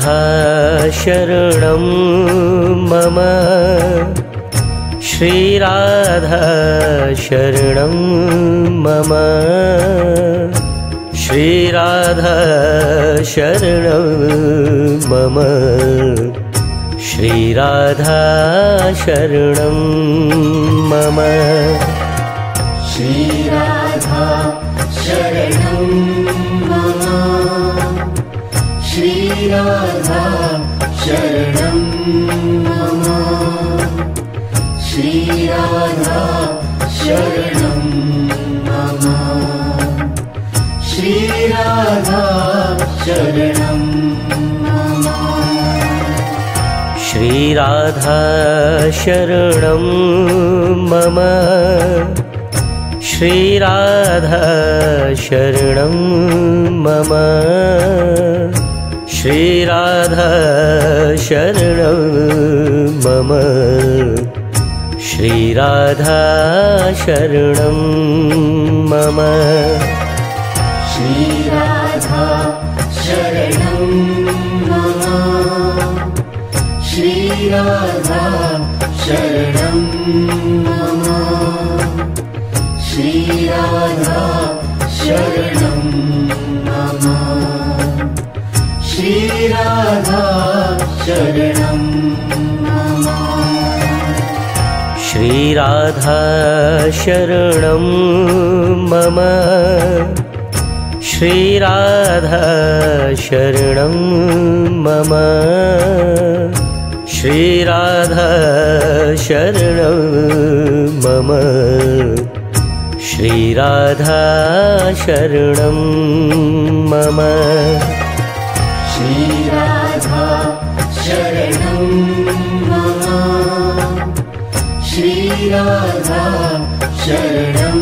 श्रीराधा शरणं मम श्रीराधा शरणं मम श्रीराधा शरणं मम श्रीराधा शरणं मम श्रीराधा शरणं मम श्रीराधा शरणं मम श्रीराधा शरणं श्रीराधा शरणं मम श्रीराधा शरणं मम श्रीराधा शरणं मम श्रीराधा शरणं मम श्रीराधा शरणं मम श्रीराधा शरणं मम श्रीराधा शरणं मम श्रीराधा श्रीराधा शरणं मम। श्रीराधा शरणं मम। श्रीराधा शरणं मम। श्रीराधा शरणं मम श्रीराधा शरणं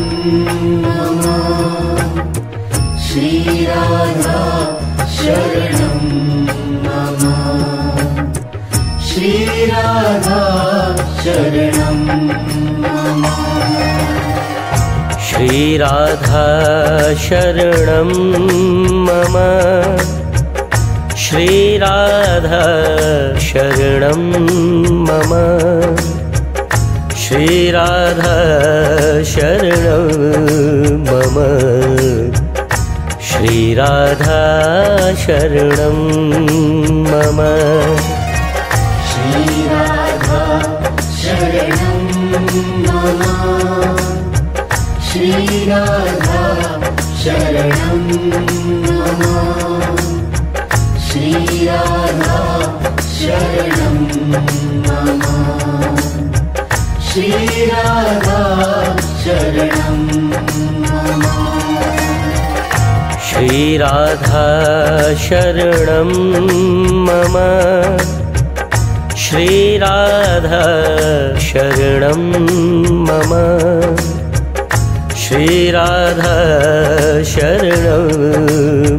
श्रीराधा शरणं श्रीराधा शरणं श्रीराधा शरणं मम श्रीराधा शरणं मम श्रीराधा शरणं मम श्रीराधा शरणं मम श्रीराधा शरणं मम श्रीराधा शरणं मम श्रीराधा शरणं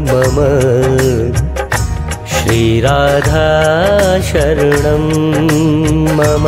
मम श्रीराधा शरणं मम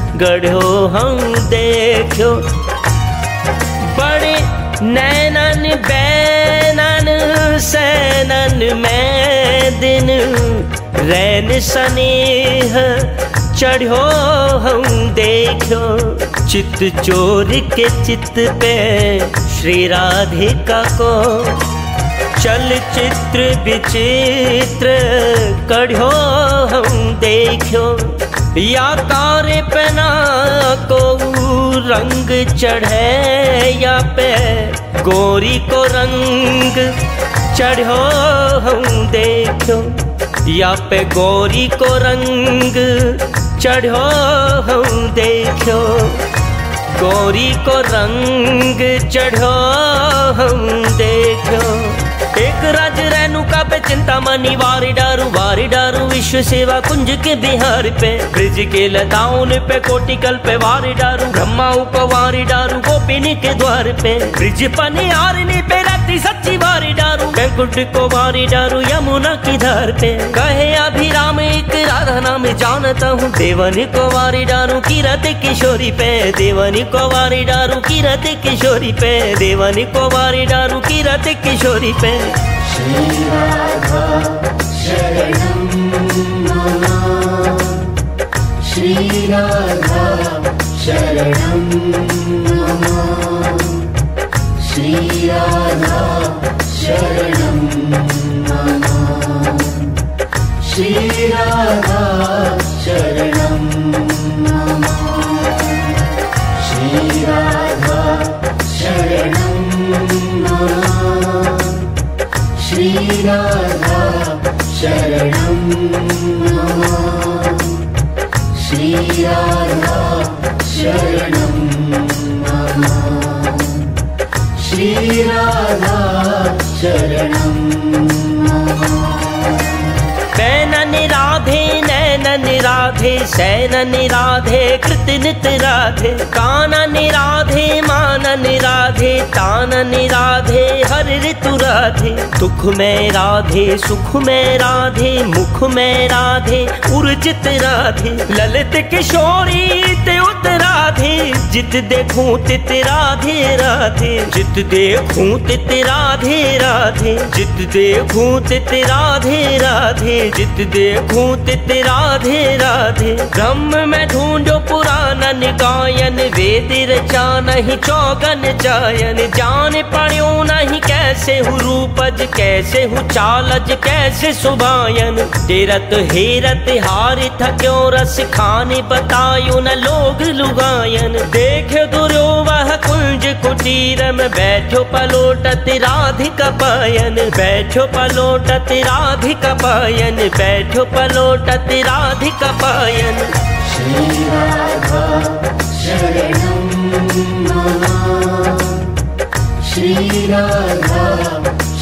गढ़ो हम देखो। बड़े नैनन, बैनन, सैनन में दिन रैन सनेह चढ़ो, हम देखो। चित चोर के चित पे श्री राधिका को। चलचित्र विचित्र कढ़ो, हम देखो। या कार्य पना को रंग चढ़े, या पे गोरी को रंग चढ़ो, हम देखो। या पे गोरी को रंग चढ़ो, हम देखो। गोरी को रंग चढ़ो, हम देखो। एक राज रेणुका पे चिंता मनी, वारी डारू वारी डारू, विश्व सेवा कुंज के बिहार पे। ब्रिज के लताओं पे कोटिकल पे वारी डारू, ब्रह्मा को वारी डारू, गोपिनी के द्वार पे। ब्रिज पनी आरनी पे राती सच्ची बारी डारू। बैंकुट को वारी डारू, यमुना की धार पे। कहे अभिराम एक राधा नाम जानता हूँ। देवनी को वारी डारू, किरत किशोरी पे। देवनी को वारी डारू, किरत किशोरी पे। देवनी को वारी डारू, किरत किशोरी पे। श्रीराधा शरणं मम श्रीराधा शरणं मम श्रीराधा शरणं श्रीराधा शरणं श्रीराधा शरणं श्रीराधा शरणं श्रीराधा शरणं मम श्रीराधा शरणं मम नैनन राधे नैनन राधे सैनन राधे, कृतनित राधे, कानन राधे राधे राधे हर ऋतु राधे। दुख में राधे सुख में राधे मुख में राधे उर्जित राधे, ललित किशोरी ते उत राधे, जित देखूँ तित राधे राधे। जित देखूँ तित राधे राधे। जित देखूँ तित राधे राधे। जित देखूँ तित राधे राधे। ब्रह्म में ढूंढो पुराणन गायन वेद रचा नहीं चौगन जायन। जान पड़ो नहीं कैसे हु रूपज, कैसे हु चालज, कैसे सुभायन तेरत हेरत हार था, क्यों रस खाने बतायो न लोग लुगायन देख दुर्यो वह कुंज कुटीर में बैठो पलोटत राधिका पायन, बैठो पलोटत राधिका पायन, बैठो पलोटत राधिका पायन। श्रीराधा शरणं मम श्रीराधा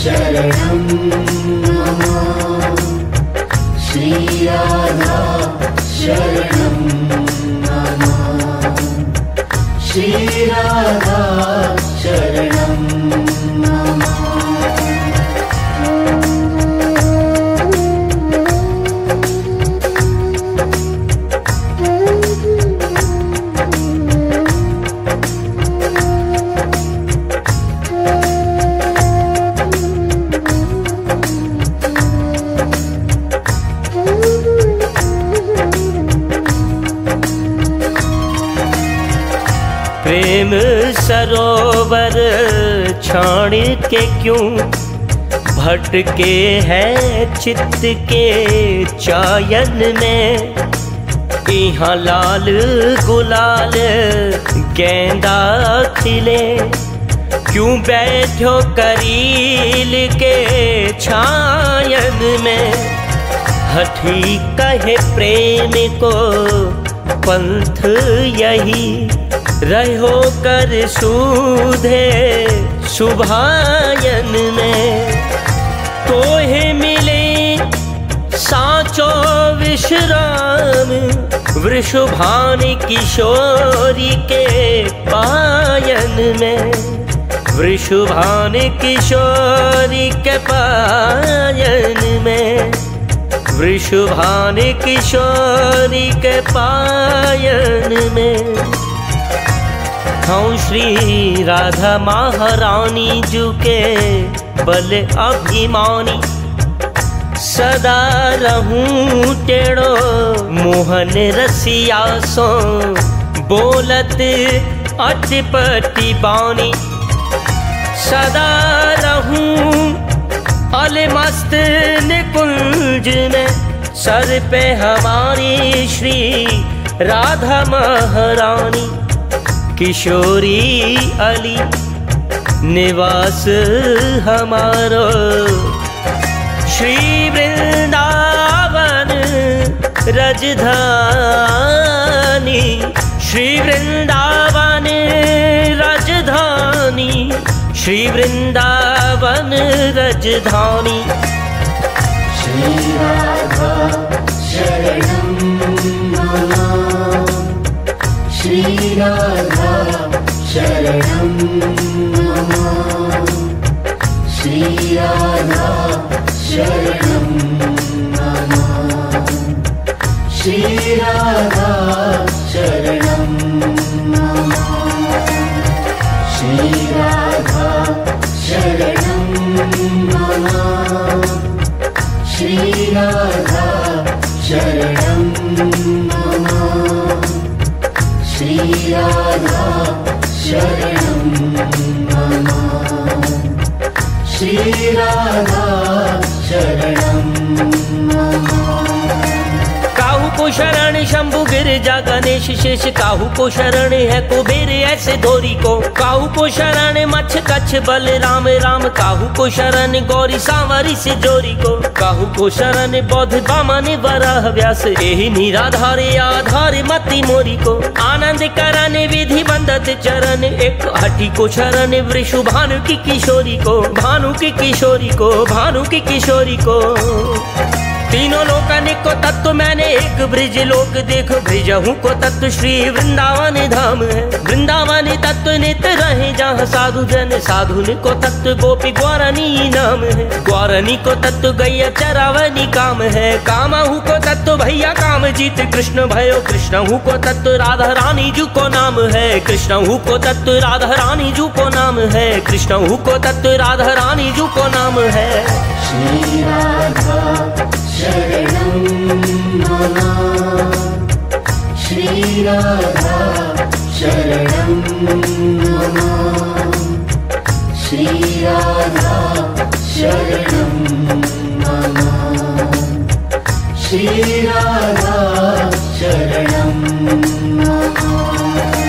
शरणं। मम श्रीराधा शरणं मम श्रीरादा चय सरोवर छाण के क्यों? भटके हैं चित्त के चायन में। यहाँ लाल गुलाल गेंदा खिले। क्यों बैठो करील के छायन में? हठी कहे प्रेम को, पंथ यही। रहो कर सूधे सुभायन में। तोहे मिले साचो विश्राम, वृषभान किशोरी के पायन में। वृषभान किशोरी के पायन में। वृषभान किशोरी के पायन में। हूँ श्री राधा महारानी जू के बल अभिमानी। सदा रहूँ टेढ़ो मोहन रसिया सो, बोलत अटपटी बानी। सदा रहूँ अल मस्त निकुंज में, सर पे हमारी श्री राधा महारानी। किशोरी अली, निवास हमारो। श्री वृंदावन रजधानी, श्री वृंदावन रजधानी, श्री वृंदावन रजधानी। श्री राधा शरणं श्रीराधा शरणं मम श्रीराधा शरणं मम श्रीराधा शरणं मम श्रीराधा शरणं मम श्रीराधा शरणं श्रीराधा शरणं शरण शंभु गिरजा गणेश शेष, काहू को शरण है कुबेर, ऐसे धोरी को। काहू को शरण, मच्छ कच्छ बल राम। राम काहू को शरण, गौरी सांवरी से जोरी को। काहू को शरण, बौद्ध, बामन, वराह, व्यास। यही निराधारे, आधार, मति मोरी को। आनंद करन विधि बंदत चरण। एक हटी को शरण वृषु भानु की किशोरी को। भानु की किशोरी को भानु की किशोरी को। तीनों लोकन को तत्व मैंने एक ब्रिज लोक देखो ब्रिजहू को तत्व श्री वृंदावन धाम है। वृंदावन तत्व नित्य रहे जहाँ साधु जन साधु को तत्व गोपी ग्वारनी नाम है। ग्वारनी को तत्व गैया चरावनी काम है। कामाहू को तत्व भैया काम जीत कृष्ण भयो। कृष्ण हूँ को तत्व राधा रानी जू को नाम है। कृष्ण हूँ को तत्व राधा रानी जू को नाम है। कृष्ण हूँ को तत्व राधा रानी जू को नाम है। श्रीराधा शरणं मम श्रीराधा शरणं मम श्रीराधा शरणं मम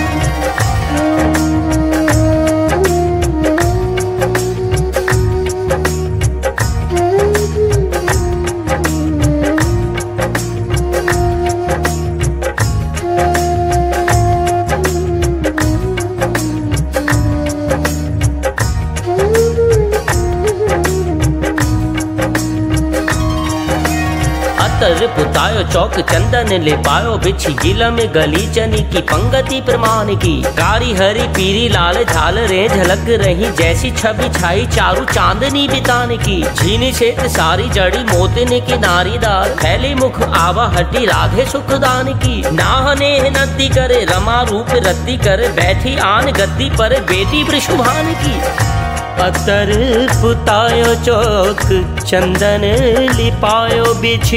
चौक चंदन ले पायो बिछी, जिला में गली चनी की पंगति प्रमाण की। कारी हरी पीरी लाल झाल रे झलक रही, जैसी छवि छाई चारू चांदनी बितान की। झीनी क्षेत्र सारी जड़ी मोतने की नारीदार फैली मुख आवा हटी राधे सुखदान की। नाहने नदी करे, रमा रूप रद्दी कर, बैठी आन गद्दी पर बेटी वृषुभान की। अतर पुतायो चौक, चंदन लिपायो बिछ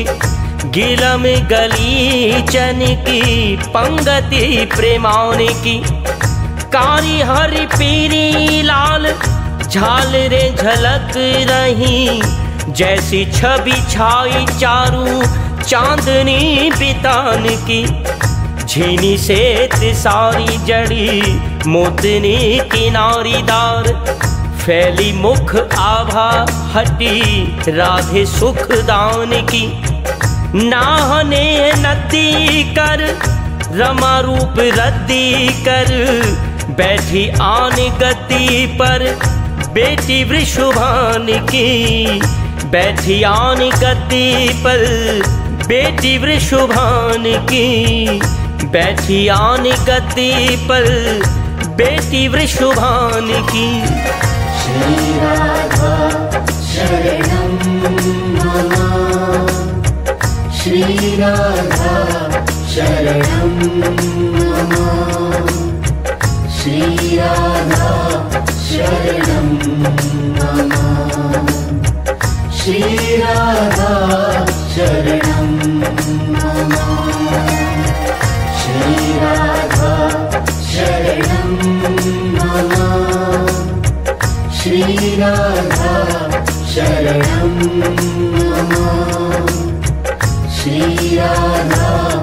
गिला में गली चन की, पंगति प्रेमान की। कारी हरी पीरी लाल, झाल रे झलक रही। जैसी छवि छाई चारू, चांदनी बितान की। झीनी से सारी जड़ी, मोतनी किनारी दार। फैली मुख आभा हटी, राधे सुख दान की। नाहने नदी कर रमा रूप रद्दी कर, बैठी आन गति पर, बेटी वृषुभान की, बैठी आन गति पर, बेटी वृषुभान की, बैठी आन गति पर, बेटी वृषुभान की। श्रीराधा शरणं मम मम श्रीराधा शरणं मम श्रीराधा शरणं श्रीराधा शरणं मम श्रीराधा शरणं मम रमा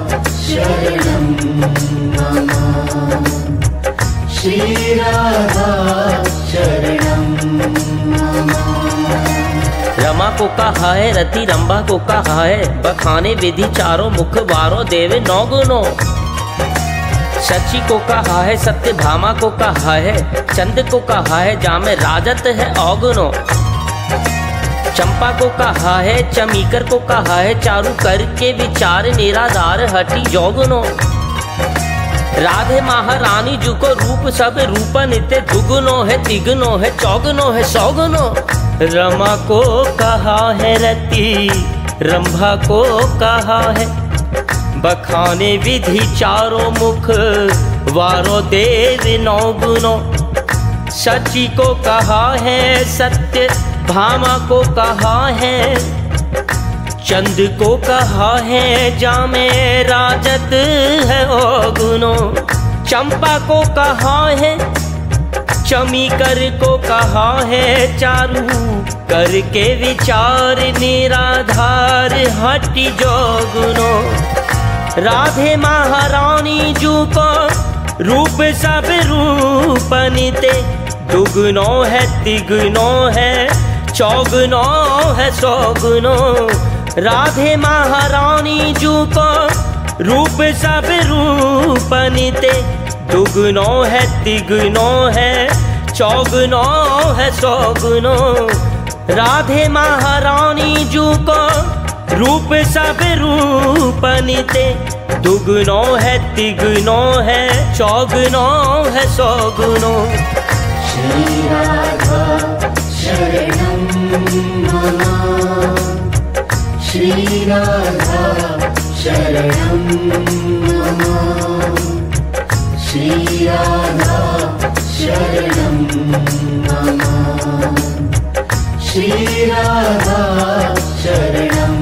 को कहा है, रति रंबा को कहा है, बखाने विधि चारों मुख बारो देवे नौ गुनो शची को कहा है सत्य भामा को कहा है, चंद को कहा है, जामे राजत है औगुनो चंपा को कहा है, चमीकर को कहा है, चारू करके विचार निराधार हटी जोगनो राधे महारानी जी को रूप सब रूप नित्य दुगुनो है, तिगुनो है, चौगुनो है, सौगुनो। रमा को कहा है रति, रंभा को कहा है। बखाने विधि चारों मुख, वारो देव नौ गुनो सची को कहा है सत्य भामा को कहा है, चंद को कहा है, जामे राजत है ओ गुनो। चंपा को कहा है, चमीकर को कहा है, चारू करके विचार निराधार हटि जो गुनो। राधे महारानी जू को रूप सब रूप रूपनिते दुगुनो है, तिगुनो है चौगुनो है सौगुनो राधे महारानी जू को रूप सब रूपनिते। दुगुनो है, तिगुनो है, चौगुनो है सौगुनो राधे महारानी जू को रूप सब रूपनिते। दुगुनो है, तिगुनो है, चौगुनो है सौगुनो श्री राधा, शरणं। श्रीराधा शरणं श्रीरामा शरणं श्रीरामा शरणं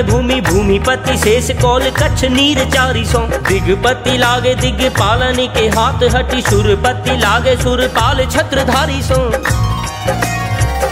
लागे भूमि, भूमिपति शेष कौल, कच्छ नीर चारी सो। दिगपति लागे दिग पालन के हाथ हटी सुरपति, लागे सुरपाल, छत्रधारी सो।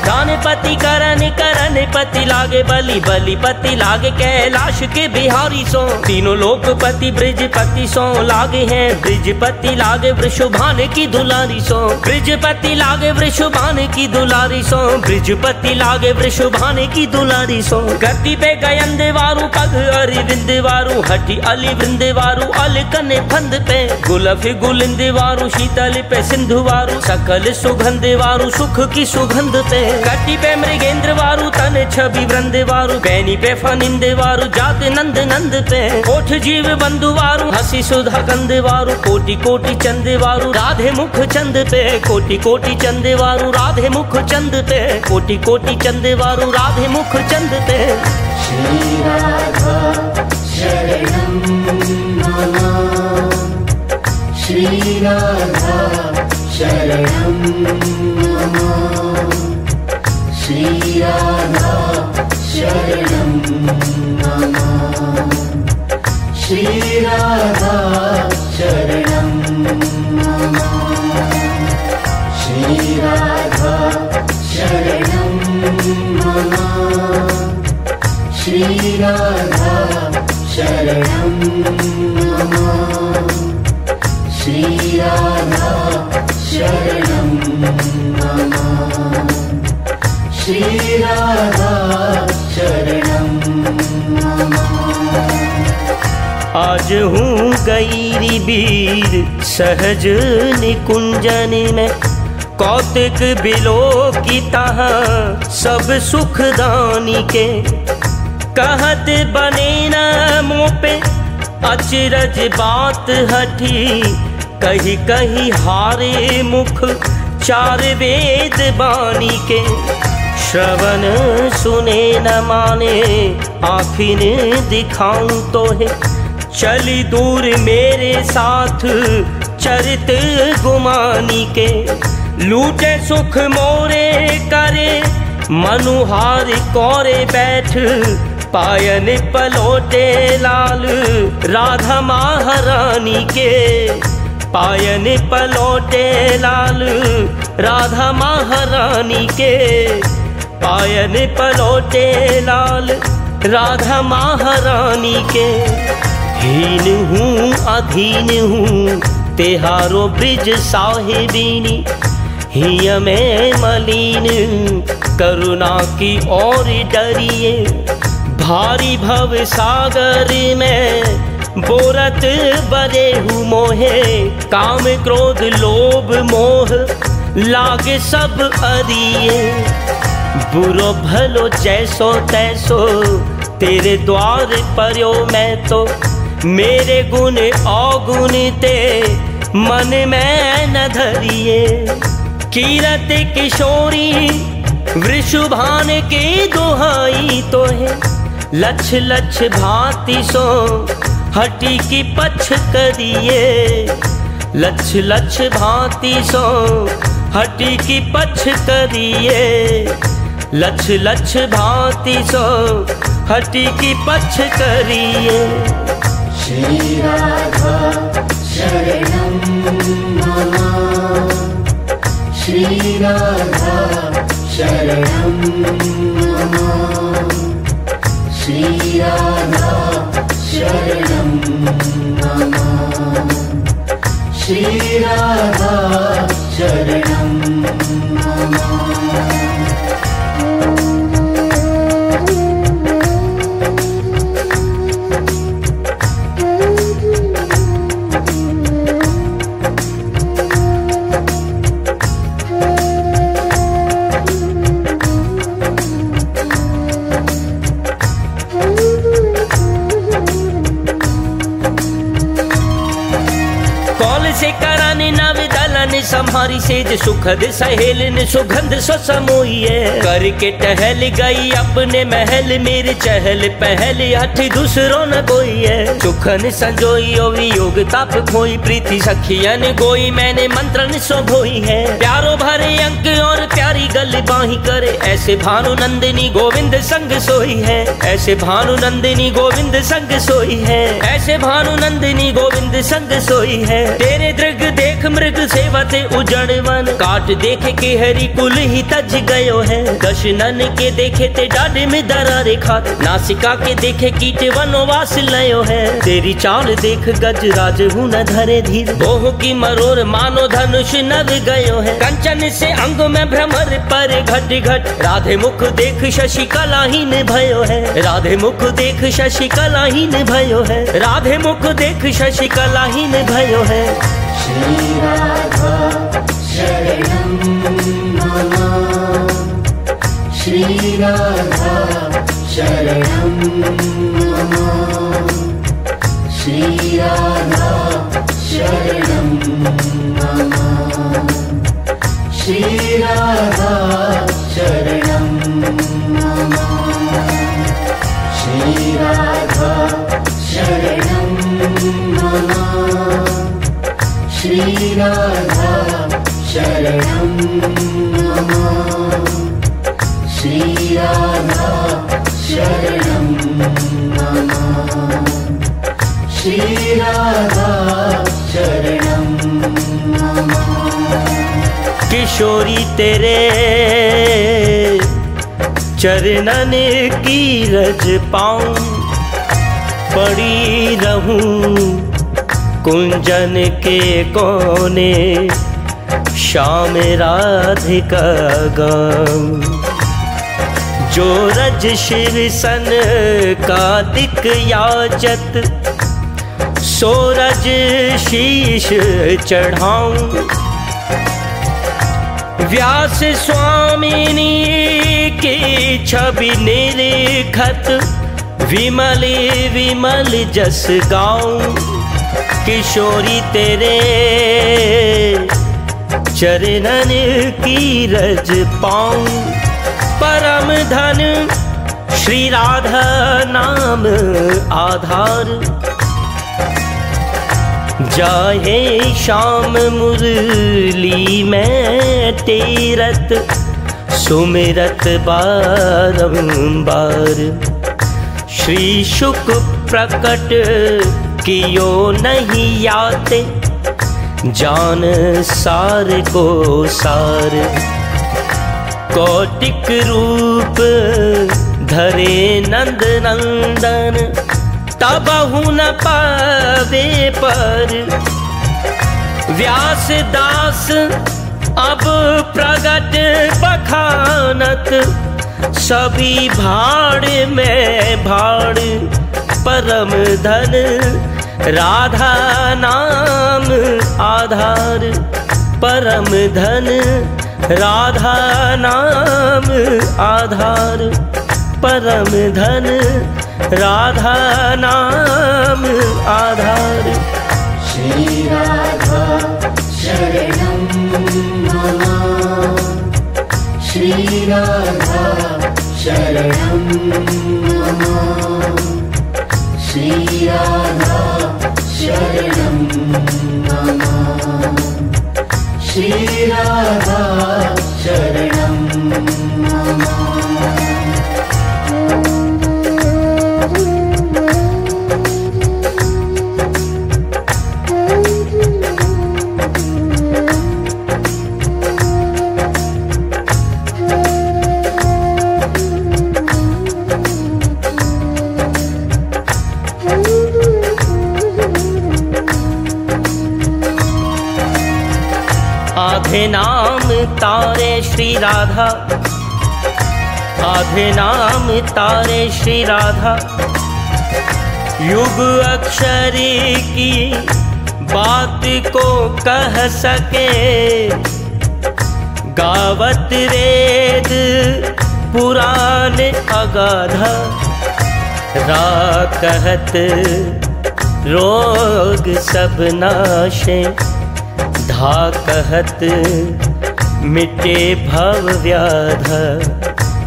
जाने पति करन करन पति लागे, बलि बलि पति लागे, कैलाश के बिहारी सो। तीनों लोक पति ब्रिज पति सो, लागे हैं। ब्रिज पति लागे वृषुभान की दुलारी सो। ब्रिज पति लागे वृषुभान की दुलारी सो। ब्रिज पति लागे वृषुभान की दुलारी सो। गति पे गयंद वारू पग अरि विंदेवारू हटी अली वृंदेवारू अल कने फंद पे। गुलफी गुलिंदेवारू शीतल पे सिंधुवारू, सकल सुगंधेवारू, सुख की सुगंध पे। कटी पे मृगेंद्र वारु, तन छवि वृंद वारु बैनी पे फनिंद वारु, जात नंद नंद पे कोठ जीव बंधु वारु, हसी सुधा कंद वारु, कोटि कोटि चंद वारु, राधे मुख चंद पे कोटि कोटि चंद वारु, राधे मुख चंद पे कोटि कोटि चंद वारु, राधे मुख चंद पे। श्री राधा शरणं मम श्री राधा शरणं मम श्रीराधा शरणं श्रीराधा शरणं श्रीराधा शरणं श्रीराधा शरणं श्रीराधा शरणं आज हूँ गैरी बीर सहज निकुंजन में। कौतिक बिलो की तह, सब सुखदानी के। कहत बने न मुँह पे, अचरज बात हठी। कही कही हारे मुख, चार वेद बानी के। श्रवण सुने न माने आखिर दिखाऊँ तो है चली दूर मेरे साथ, चरित गुमानी के। लूटे सुख मोरे करे, मनुहार कोरे बैठ। पायन पलोटे लाल, राधा महारानी के। पायन पलोटे लाल, राधा महारानी के। पायन पलोटे लाल, राधा महारानी के। हीन हूँ, अधीन हूँ, तेहारो ब्रिज साहिबिनी। हिय में मलिन, करुणा की ओर डरिए। भारी भव सागर में बोरत बरे हूँ मोहे। काम क्रोध, लोभ, मोह, लागे सब अरिए। बुरो भलो जैसो तैसो, तेरे द्वार पर्यो मैं तो। मेरे गुण अवगुण ते, मन में न धरिए। कीरत किशोरी वृषुभान के दुहाई तो है। लछ लछ भांति सो, हटी की पछ करिए। लछ लछ भांति सो, हटी की पछ करिए। लक्ष लक्ष भांति सो हटी की पक्ष करिए। श्री शरण शरणम श्री राधा शरणम श्री राधा श्री राधा संहारी सेज सुखद सहेलन सुगंध सो समोइए करके टहल गई अपने महल, मेरे चहल पहल अठ दूसरो न कोई है सुखन संजोई ओ वियोग ताप खोई प्रीति सखियन गोई मैंने मंत्रन सो भोई है। प्यारो भरे अंक और प्यारी गल बाही करे, ऐसे भानु नंदिनी गोविंद संग सोई है। ऐसे भानु नंदिनी गोविंद संग सोई है। ऐसे भानु नंदिनी गोविंद संग सोई है। तेरे दृग देख मृग सेवते उजड़ वन। काट देखे के हरि कुल ही तज गयो है। दशनन के देखे ते डाडे में दरारे रेखा। नासिका के देखे कीट वनवास लयो है। तेरी चाल देख गज राज हूँ न धरे धीर। मोह की मरोर मानो धनुष नव गयो है। कंचन से अंग में भ्रमर पर घट घट राधे मुख देख शशि कलाहीन भयो है। राधे मुख देख शशि कलाहीन भयो है। राधे मुख देख शशि कलाहीन भयो है। मम शरणं मम श्रीराधा शरणं श्रीराधा शरणं श्रीराधा शरणं श्रीराधा शरणं श्रीराधा शरणं किशोरी तेरे चरणन की रज पाऊँ, पड़ी रहूँ कुंजन के कोने, श्याम राधिका गाऊं। जो रज शिव सन का दिक याचत सोरज शीश चढ़ाऊं। व्यास स्वामिनी की छवि निरखत विमल विमल जस गाऊं। किशोरी तेरे चरणन की रज पाऊँ। परम धन, श्री राधा नाम आधार। जाहे शाम मुरली में तेरत सुमिरत बारंबार। श्री शुक प्रकट कियो नहीं आते जान सार को सार। कौटिक रूप धरे नंद नंदन तब न पावे पर। व्यास दास अब प्रगट बखानत, सभी भाड़ में भाड़, परम धन राधा नाम आधार, परम धन राधा नाम आधार, परम धन राधा नाम आधार। श्री राधा शरणं श्री राधा शरणं श्री राधा शरणं श्री राधा शरणं तारे श्री राधा। आधे नाम तारे श्री राधा। युग अक्षरी की बात को कह सके। गावत वेद पुराण अगाधा। रा कहत रोग सब नाशे। धा कहत मिटे भव व्याध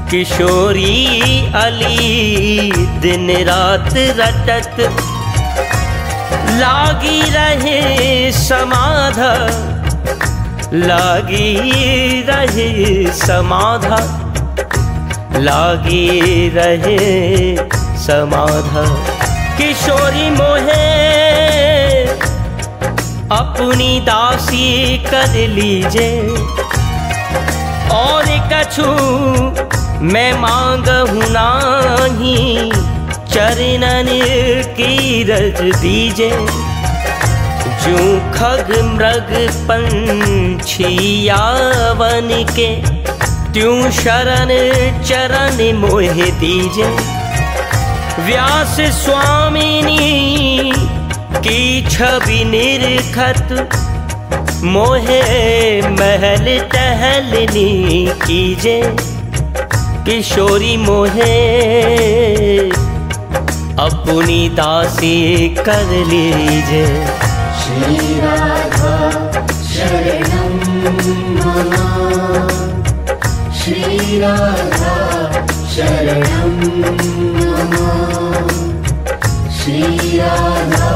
किशोरी अली दिन रात रटत। लागी रहे समाधा लागी रहे समाधा लागी रहे समाधा किशोरी मोहे, अपनी दासी कर लीजे और कछु मैं मांग नाही। चरणन की रज दीजे। जू खग मृग पंछी यावन के, त्यों शरण चरण मोह दीजे। व्यास स्वामिनी की छवि निरखत मोहे महल टहलनी कीजे, किशोरी मोहे, अपनी दासी कर लीजे। श्री राधा शरणं मम श्री राधा शरणं मम श्री राधा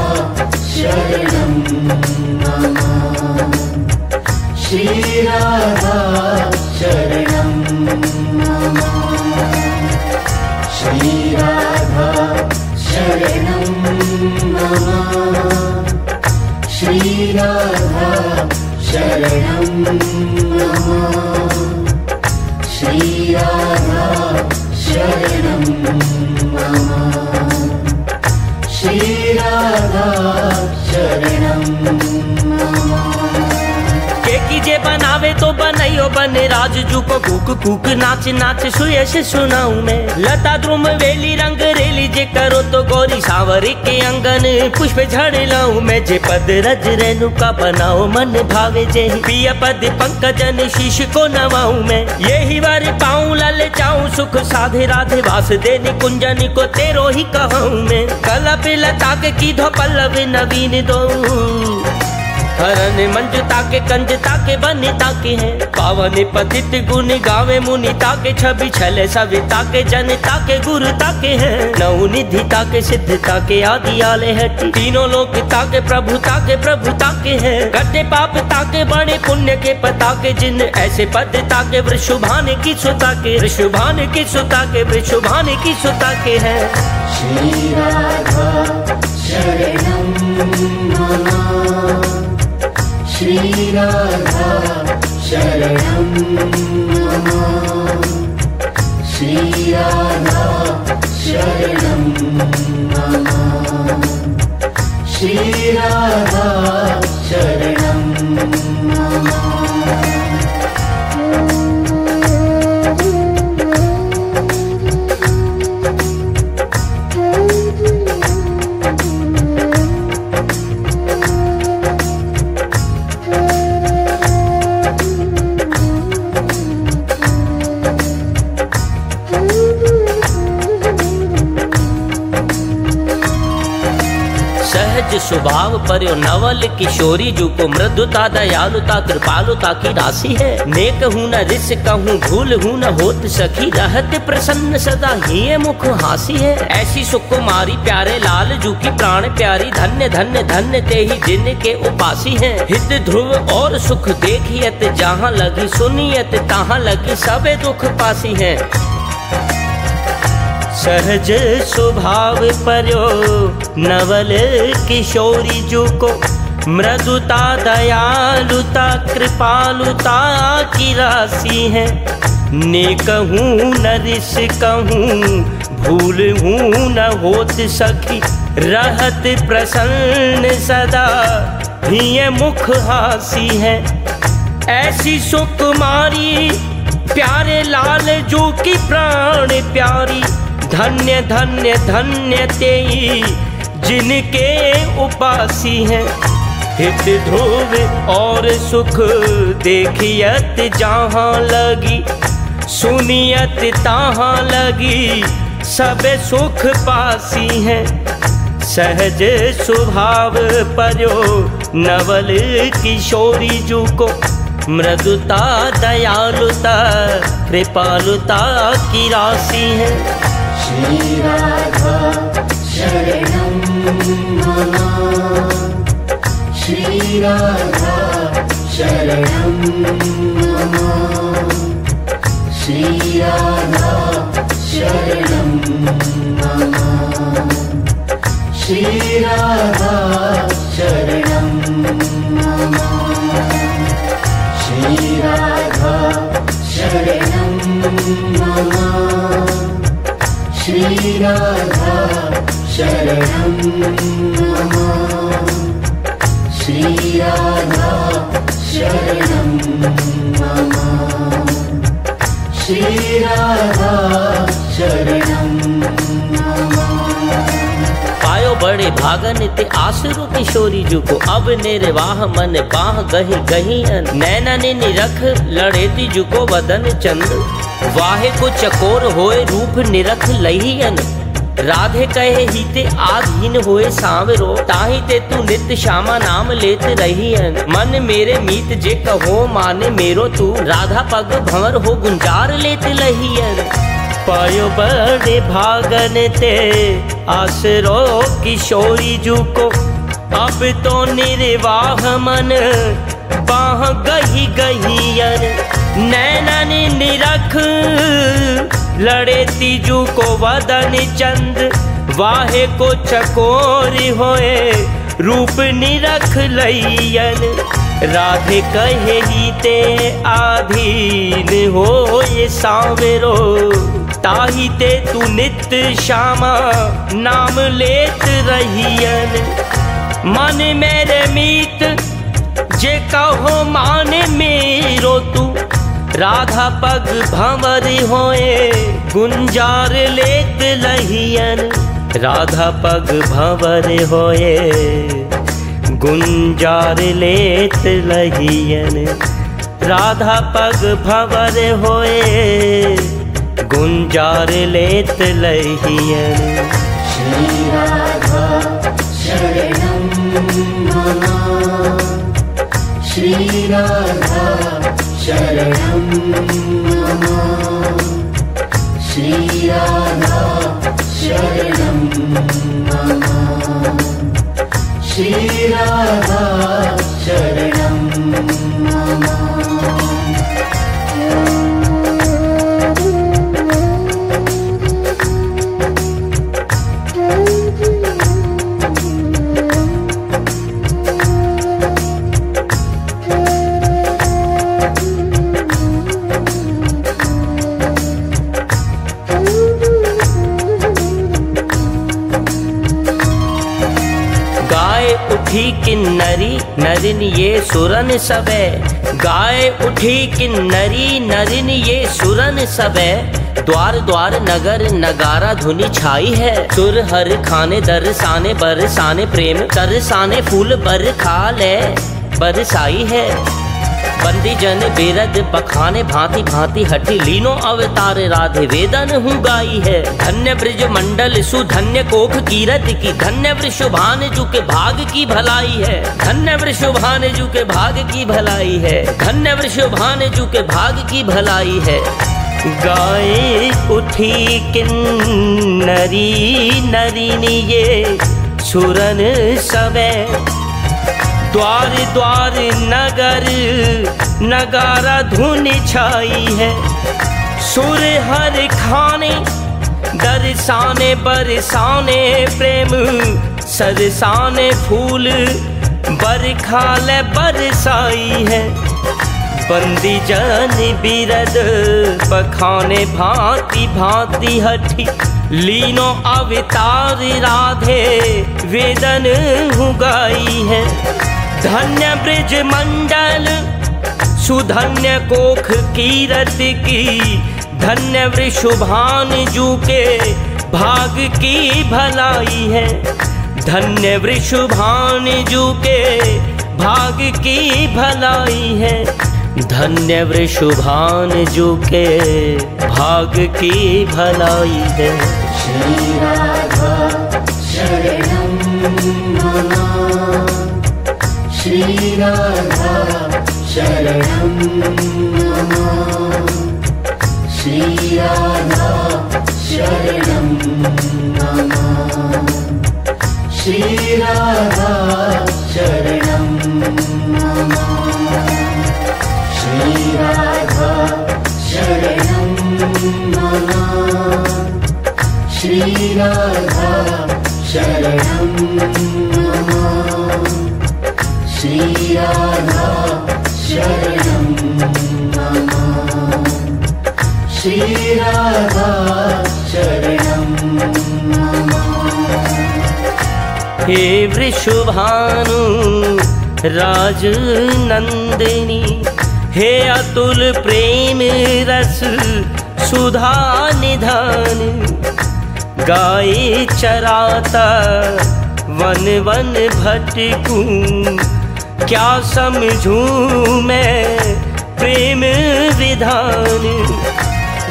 शरणं श्रीराधा शरणं श्रीरामा शरणं श्रीरामा शरणं श्रीरामा शरणं श्रीराधा शरणम् के कीजे बनावे तो बनैयो, बने राजजू को कूक कूक नाच नाच सुयश सुनाऊं मैं। लता द्रुम वेली, रंग रेली, जे करो तो गौरी, सावरी के अंगन, पुष्प झड़ लाऊं मैं। जे पद रज रेणु का बनाओ, मन भावे जे पिया पद पंकजन, शीश को नवाऊं मैं। यही बार पाऊँ, लल जाऊँ सुख साधे राधे वास देने, कुंजन को तेरो ही कहूँ मैं। कलप लता के की धो पल्लव नवीन दो। हरन मंज ताके कंज ताके बनि ताके हैं। पावन पतित गुण गावे मुनि ताके, छवि छले सवि के जन ताके, गुरु ताके हैं। नौ निधि ताके, सिद्ध ताके, आदि आले हटी तीनों लोक ताके, प्रभु ताके प्रभु ताके हैं। कटे पाप ताके बड़े पुण्य के पता के जिन ऐसे पद ताके, वृषुभान की सुता के, वृषुभान की सुता के, वृषुभान की सुता के है। श्री राधा शरणं मम श्रीरा शरण श्रीराधा। पर किशोरी जू को मृदुता दयालुता कृपालुता की राशि है। नेक हूँ न रिस कहूँ भूल हूँ न होत सखी रहत प्रसन्न, सदा ही मुख हासी है। ऐसी सुकुमारी प्यारे लाल जू की प्राण प्यारी, धन्य धन्य धन्य ते ही जिन के उपासी है। हित ध्रुव और सुख देखियत, जहाँ लगी सुनियत, तहाँ लगी सबे दुख पासी है। सहज स्वभाव पर्यो, नवल किशोरी जू को मृदुता, दयालुता, कृपालुता की राशि है। न रिस कहूँ, भूल हूँ, न होत सखी, रहत प्रसन्न सदा, ही मुख हासी है। ऐसी सुकुमारी प्यारे लाल जो की प्राण प्यारी, धन्य धन्य धन्य तेई जिनके उपासी हैं। हित ध्रुव और सुख देखियत जहाँ लगी। सुनियत तहाँ लगी। सब सुख पासी हैं। सहज स्वभाव पर्यो नवल किशोरी जू को। मृदुता, दयालुता, कृपालुता की राशि है। श्रीराधा शरणं मम श्रीराधा शरणं मम श्रीराधा शरणं श्रीराधा शरणं मम श्रीराधा शरणं श्रीराधा शरणं बड़े भागन ते आसुरु किशोरी जू को अब निर्वाह मन बाह गही गही अन नैनन निरख लड़ेती जू को वदन चंद। वाहे को चकोर होए रूप निरख लही अन राधे कहे ही ते आधीन होए सांवरो ताही ते तू नित श्यामा नाम लेत रही अन। मन मेरे मीत जे कहो माने मेरो तू। राधा पग भंवर हो गुंजार लेत लही अन। पायो बड़े भागन ते आसरो किशोरी जू को। अब तो निर्वाह मन बाह गही गही अन, नैनन निरख। लड़े तीजू को वदन चंद, वाहे को चकोर होए। रूप निरख लैयन राधे कहे ही ते आधीन हो ये सांवरो। ताही ते तू नित श्यामा, नाम लेत रहियन। मन मेरे मीत जे कहो माने मेरो तू, राधा पग भंवर होए, गुंजार लेत लहियन, राधा पग भंवर होए, गुंजार लेत लहियन, राधा पग भंवर होए, गुंजार लेत लहियन। श्रीराधा शरणं मम श्रीराधा शरणं मम श्रीराधा शरणं श्रीराधा शरणं गाय उठी किन्नरी, नरिन ये सुरन सबे। गाय उठी किन्नरी, नरिन ये सुरन सबे। द्वार द्वार नगर नगारा धुनी छाई है। सुर हर खाने, दर साने, बर साने प्रेम तरसाने फूल बर खाले बरसाई है। बंदी जन बेरद बखाने भांति भांति हठी लीनो अवतार राधे वेदन हूँ गाई है। धन्य ब्रज मंडल सुधन्य कोख कीरत की, धन्य वृषभान जू के भाग की भलाई है। धन्य वृषभान जू के भाग की भलाई है। धन्य वृषभान जू के भाग की भलाई है। गाय उठी किन्नरी, नरिनी ये सुरन सबे द्वार द्वार नगर, नगारा धुन छाई है। सुर हर खाने, दरसाने बरसाने प्रेम, सरसाने फूल बरखाल बरसाई है। बंदी जन बिरद बखाने भांति भांति हठी, लीनो अवतार राधे, वेदन हुगाई है। धन्य ब्रज मंडल, सुधन्य कोख कीरत की, धन्य वृषुभान जू के भाग की भलाई है। धन्य वृषुभान जू के भाग की भलाई है। धन्य वृषुभान जू के भाग की भलाई है। श्री राधा मम श्रीराभां श्रीराभां श्रीराधा शरणं श्रीराधा शरणं श्रीराधा शरणं श्रीराधा श्रीराभां मम श्री राधा शरणं मम श्री राधा शरणं मम हे वृषभानु राजनंदिनी हे अतुल प्रेम रस सुधा निधान गाय चराता वन वन भटकू क्या समझू मैं प्रेम विधान?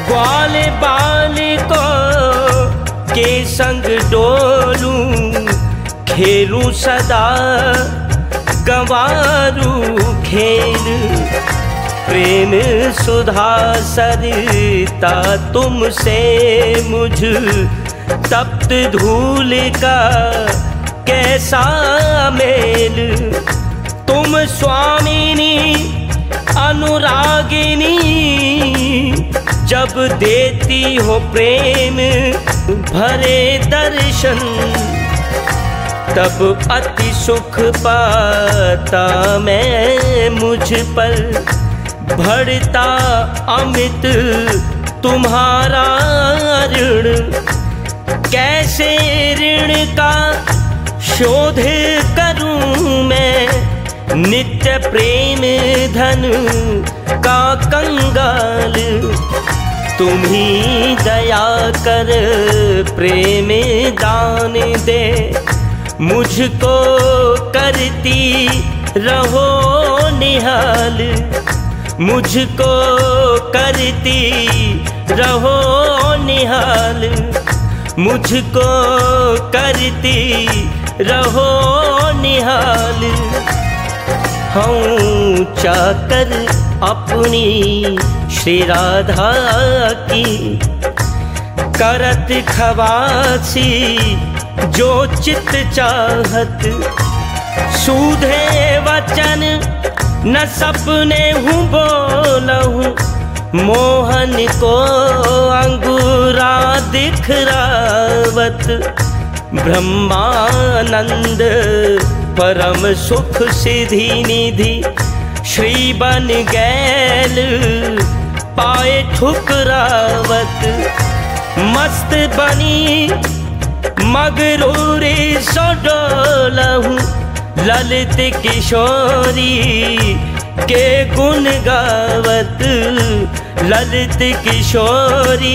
ग्वाल बाल को के संग डोलूं? खेलूं सदा, गंवारू खेल? प्रेम सुधा सरिता, तुमसे मुझ तप्त धूल का कैसा मेल? तुम स्वामिनी, अनुरागिनी, जब देती हो प्रेम, भरे दर्शन, तब अति सुख पाता मैं मुझ पर। भरता अमित, तुम्हारा ऋण, कैसे ऋण का शोध करूँ मैं? नित्य प्रेम धन का कंगाल। तुम ही दया कर, प्रेम दान दे। मुझको करती रहो निहाल। मुझको करती रहो निहाल। मुझको करती रहो निहाल। हूँ चाकर अपनी श्री राधा की। करत खवासी जो चित चाहत, सूधे वचन न सपने हूँ बोलहूँ। मोहन को अंगूरा दिखरावत ब्रह्मानंद परम सुख सिद्धि निधि श्री बन गैल, पाए ठुकरावत। मस्त बनी, मगरूरी सो ललित किशोरी के गुण गावत। ललित किशोरी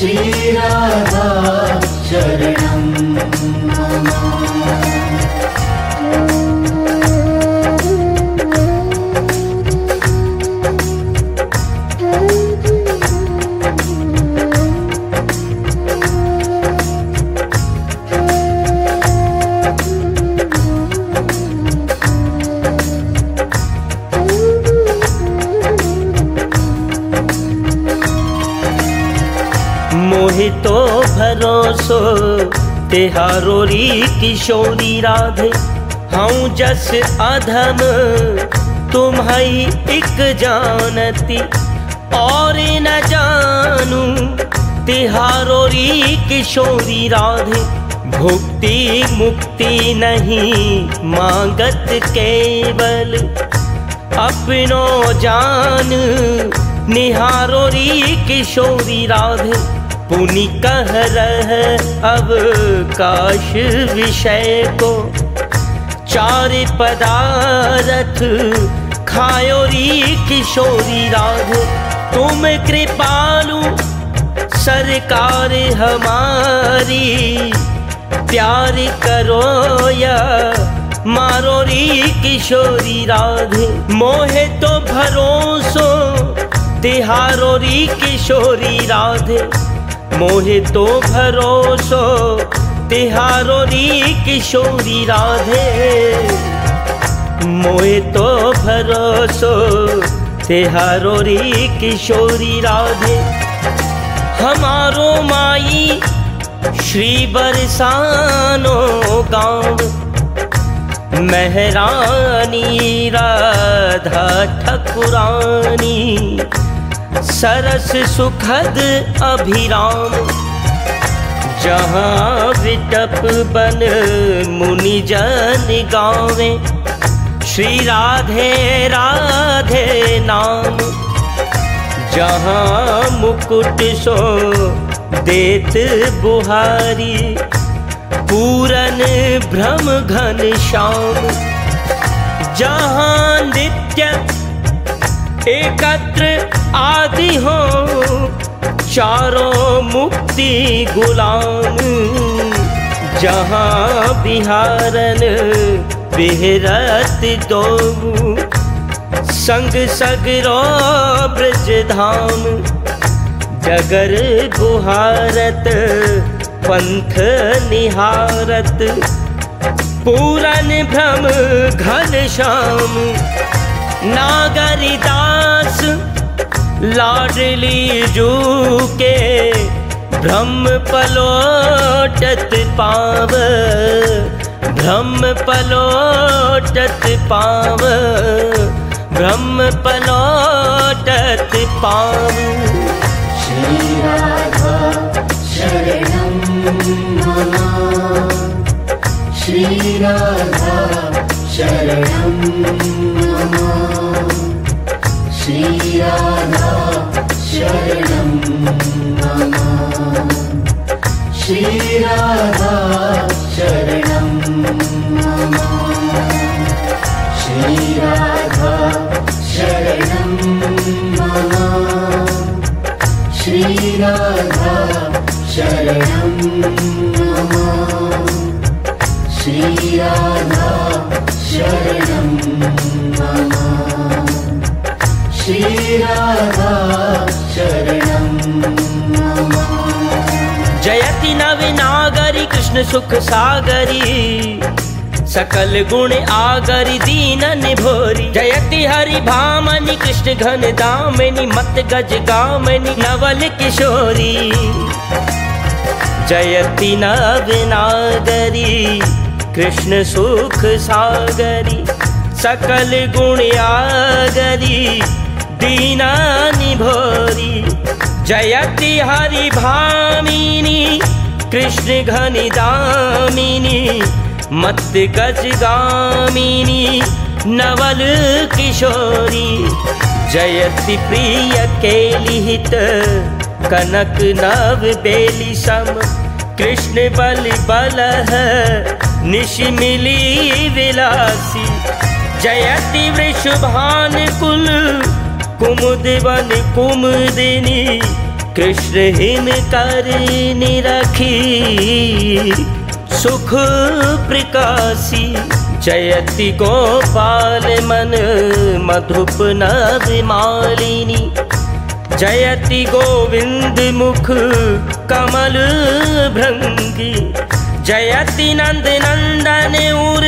श्रीराधा श्रीराधाम् भरोसो तिहारो किशोरी राधे। हूँ जस अधम तुम्हारी एक जानती। और न जानू तिहारो री किशोरी राधे। भुक्ति मुक्ति नहीं मांगत केवल। अपनो जान निहारो री किशोरी राधे। पुनि कह रह अब काश विषय को। चार पदारथ खायो री किशोरी राधे तुम कृपालु, सरकार हमारी। प्यार करो या मारो री किशोरी राधे, मोहे तो भरोसो, तिहारो री किशोरी राधे। मोहे तो भरोसो, तिहारो री किशोरी राधे। मोहे तो भरोसो, तिहारो री किशोरी राधे। हमारो माई श्री बरसानो गाँव। महरानी राधा ठकुरानी सरस सुखद अभिराम। जहाँ विटप बन मुनि जन गावे। श्री राधे राधे नाम। जहाँ मुकुट सो देत बुहारी। पूरन भ्रम घन श्याम। जहाँ नित्य एकत्र आदि हो, चारों मुक्ति गुलाम। जहाँ बिहारन बिहरत दो संग सगरो ब्रज धाम। जगर गुहारत, पंथ निहारत, पूरन भ्रम घन श्याम। नागरिदास लाडली जू के भ्रम पलोटत पाव भ्रम पलोटत पाव भ्रम पलोटत पाव। श्री राधा शरणं श्री श्रीराधा शरणं श्रीराधा शरणं मम श्रीराधा शरणं श्रीराधा शरणं श्रीराधा जयति नवनागरी कृष्ण सुख सागरी, सकल गुण आगरी दीन निभोरी। जयति हरि भामनि कृष्ण घन दामनि, मत गज गामनि, नवल किशोरी। जयति नवनागरी कृष्ण सुख सागरी, सकल गुण आगरी। दीनानि भोरी। जयति हरिभामिनि कृष्णघनिदामिनि मत्गजगामिनि नवल किशोरी। जयति प्रिय के लिहित, कनक नव बेली सम। कृष्ण बल बल निशमिली विलासी। जयति वृषभान कुल कुमुद वन कुमुदिनी कृष्ण हिम कर निरखी। सुख प्रकाशी, जयति गोपाल मन मधुप नव मालिनी जयति गोविंद मुख, कमल भृंगी। जयति नंद नंदन उर,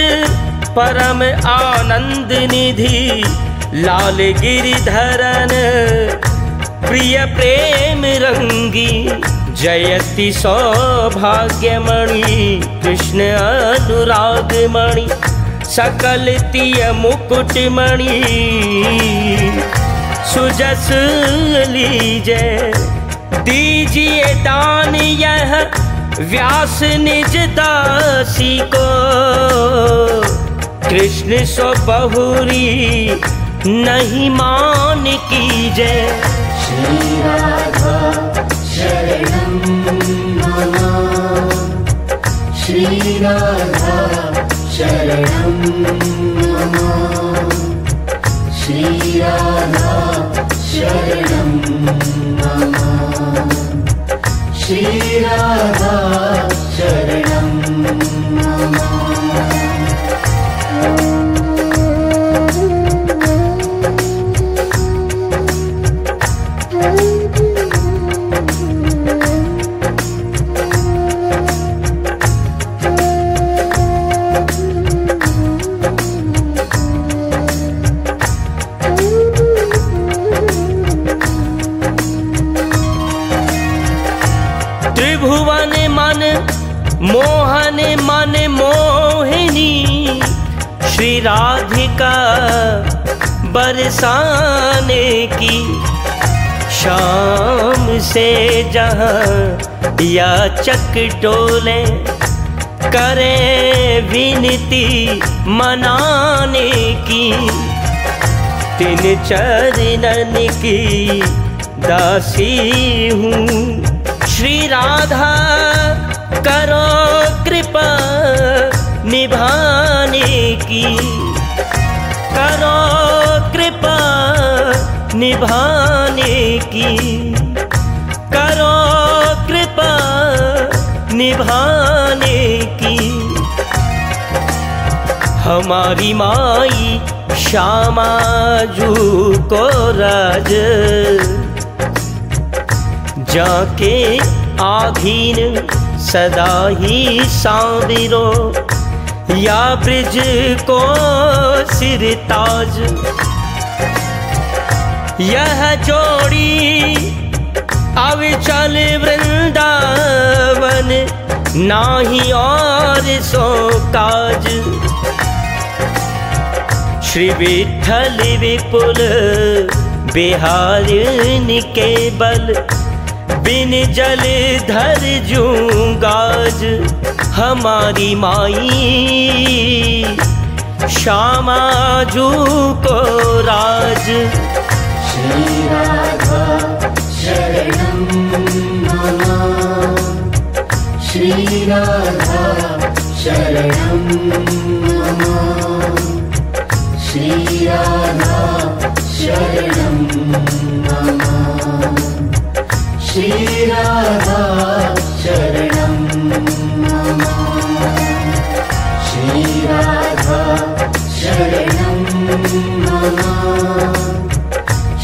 परम आनंद निधि। लाल गिरिधरन, प्रिय प्रेम रंगी, जयति सौभाग्यमणि, कृष्ण अनुरागमणि तिय मुकुटमणि। सुजस लीजे, दीजिए दान यह व्यास निज दासी को। कृष्ण सो बहुरी नहीं मान की जय श्री श्री श्री श्री बरसाने की शाम से जहाँ या चक टोले, करे विनती मनाने की। तीन चरणन की दासी हूँ। श्री राधा, करो कृपा निभाने की। करो निभाने की। करो कृपा निभाने की। हमारी माई श्यामाजू को राज। जाके आधीन सदा ही सांविरो। या ब्रिज को सिर ताज। यह जोड़ी अविचल वृंदावन, नाही और सो काज। श्री विठल विपुल बिहारिन के बल बिन जल धर जूंगाज हमारी माई। श्यामा जू को राज। श्रीराधा शरणं मम श्रीराधा शरणं शरणं मम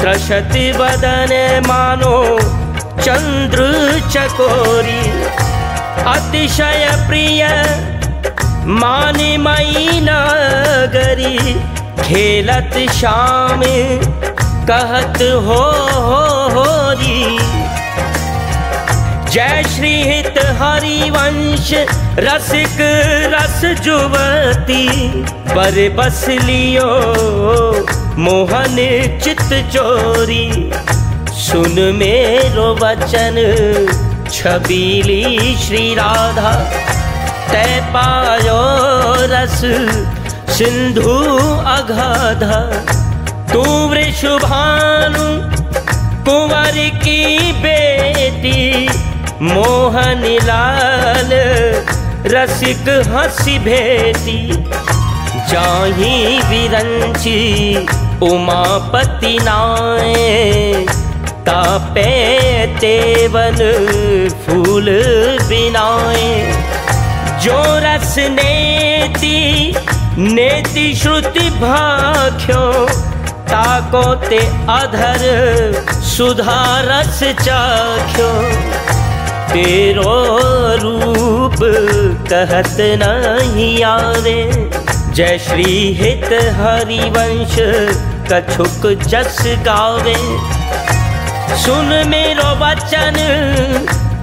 त्रशत बदन मानो चंद्र चकोरी। अतिशय प्रिय मानिमयी नगरी खेलत शाम कहत हो हो होरी जय श्री हित हरिवंश, रसिक रस जुवती। पर बस लियो मोहन चित चोरी। सुन मेरो वचन छबीली श्री राधा। तय पायो रस, सिंधु अगाधा। तू वृषभानु कुंवर की बेटी। मोहन लाल, रसिक हँसी भेटी। जाही विरंची उमापति नाए तापे तेवन फूल बिनाए जो रस नेति नेति श्रुति भाख्यो, ताको ते अधर सुधा रस चाख्यो। तेरो रूप कहत नहीं आवे जय श्री हित हरिवंश, कछुक जस गावे। सुन मेरो वचन,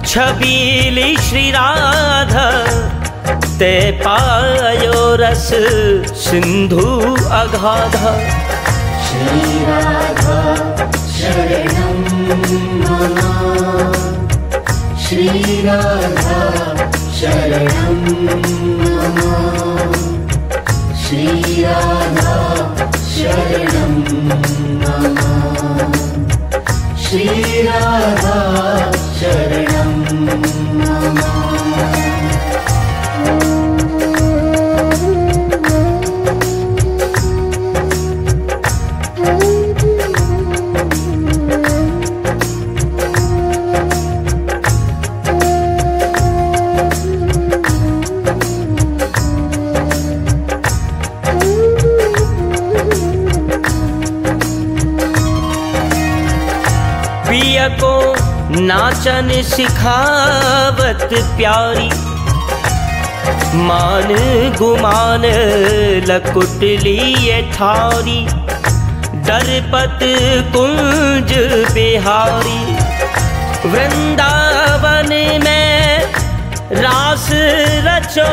छबीली श्री राधा। ते पायो रस, सिंधु अगाधा। श्रीराधा शरणं मम। श्रीराधा शरणं श्रीराधा शरणं मम श्रीराधा शरणं नाचन सिखावत प्यारी। मान गुमान लकुट लिए ठारी। दरपत कुंज बिहारी। वृंदावन में रास रचो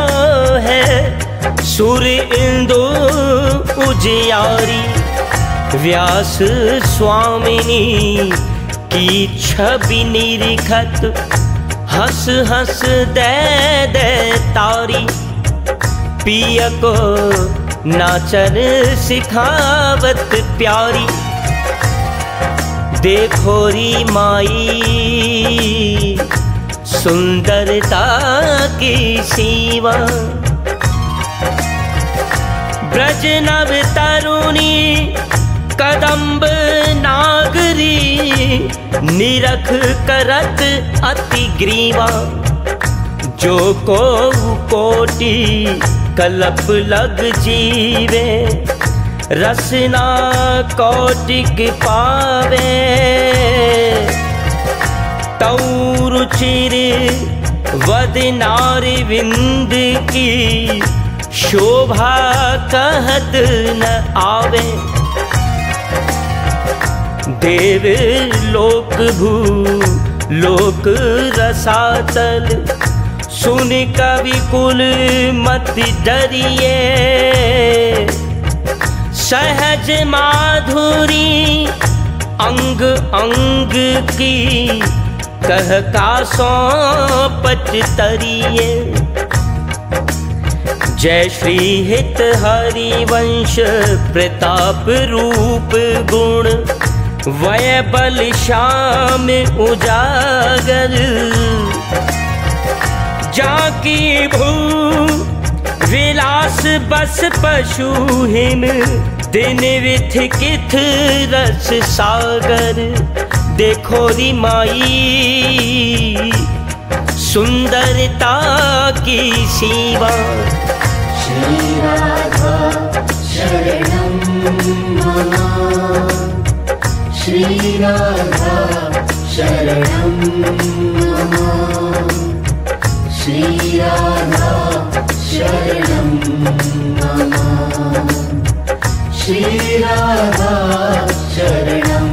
है सूर्य इंदु उजियारी। व्यास स्वामिनी की छवि निरिखत हंस हंस, दे दे, तारी। पिय को नाचन सिखावत प्यारी। देखो री माई, सुंदरता की सीमा। ब्रज नव तरुणी कदम्ब नागरी, निरख करत अति ग्रीवा। जो को कोटि कलप लग जीवे, रसना कौटिक पावे तौरुचिर वदनार विंद की, शोभा कहत न आवे। देव लोक भू, लोक रसातल। सुन कवि कुल मत डरिए। सहज माधुरी अंग अंग की, कह का सौपट तरिए। जय श्री हित हरिवंश प्रताप रूप गुण। वय बल श्याम उजागर। जाकी भू विलास बस पशु हिम। दिन विथ किथ रस सागर। देखो री माई, सुंदरता की सीमा। श्रीराधा शरणं मम। श्रीराधा शरणं मम श्रीराधा शरणं श्रीराधा शरणं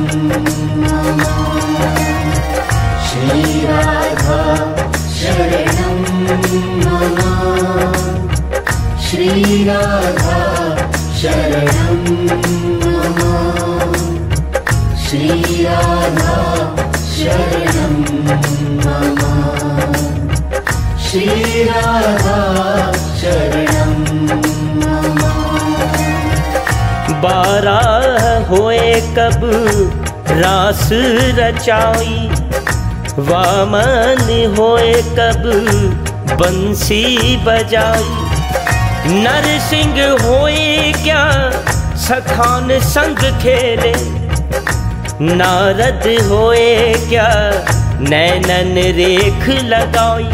श्रीराधा शरणं मम श्रीराधा शरणं मम बारह होए कब रास रचाई। वामन होए कब बंसी बजाई। नरसिंह होए क्या सखान संग खेले। नारद होए क्या? नैनन रेख लगाई।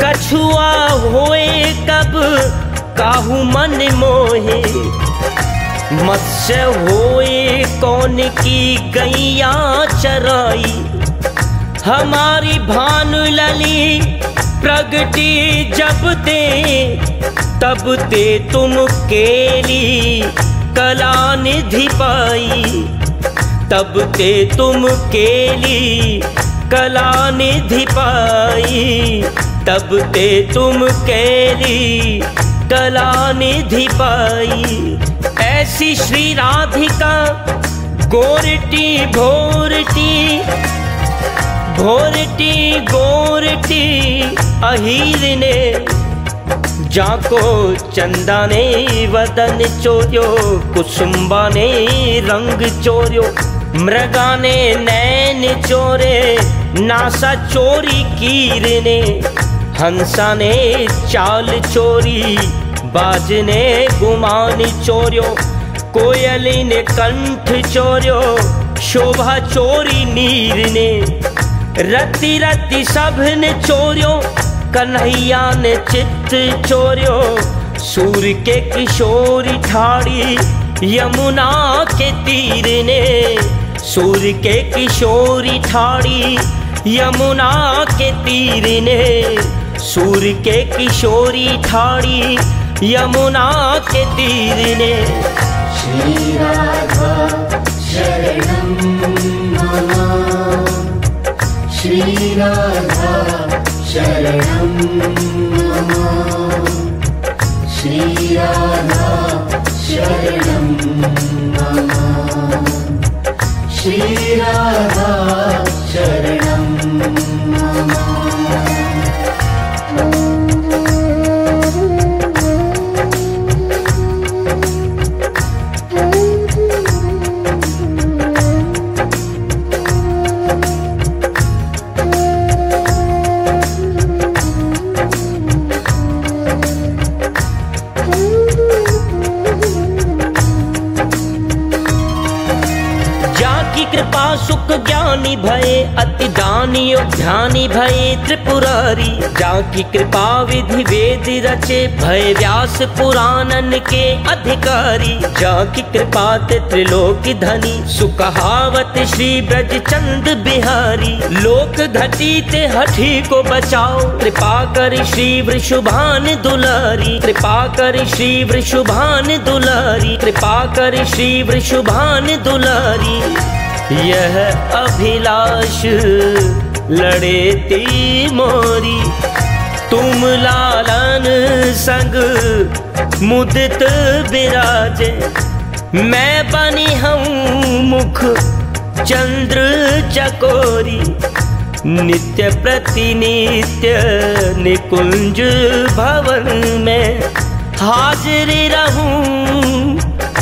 कछुआ होए कब? काहू मन मोहे। मत्स्य होए कौन की गैया चराई। हमारी भानु लली प्रगति जब दे, तब ते तुम केली कला निधि पाई। तब ते तुम केली कला निधि पाई। तब ते तुम केली कला निधि पाई। ऐसी श्री राधिका, गोरटी भोरटी भोरटी गोरटी, अहीर ने जाको चंदा ने, वदन चोर्यो, कुसुम्बा ने, रंग चोर्यो। मृगा ने नैन चोरे, नासा चोरी कीर ने हंसा ने चाल चोरी बाज ने गुमान चोर्यो कोयली ने कंठ चोर्यो, शोभा चोरी नीर ने रति रति सबने चोर्यो कन्हैया ने चित्त चोर्यो सूर्य के किशोरी ठाड़ी, यमुना के तीर ने सूर्य के किशोरी ठाड़ी, यमुना के तीर ने सूर्य के किशोरी ठाड़ी, यमुना के तीर ने श्रीराधा शरणं मम श्रीराधा शरणं मम श्रीराधा शरणं मम श्रीराधा शरणम् दानी ध्यानी भये त्रिपुरारी। जाकी कृपा विधि वेद रचे, भय व्यास पुराणन के अधिकारी। जाकी कृपा ते त्रिलोक धनी, सुकहावत श्री ब्रज चंद बिहारी। लोक घटी ते हठी को बचाओ, कृपा कर श्री वृषुभान दुलारी। कृपा कर श्री वृषुभान दुलारी, कृपा कर श्री वृषुभान दुलारी। यह अभिलाष, लड़े ती मोरी। तुम लालन संग मुदित विराजे मैं बनी हूँ मुख चंद्र चकोरी। नित्य प्रतिनित्य निकुंज भवन में हाजिर रहूँ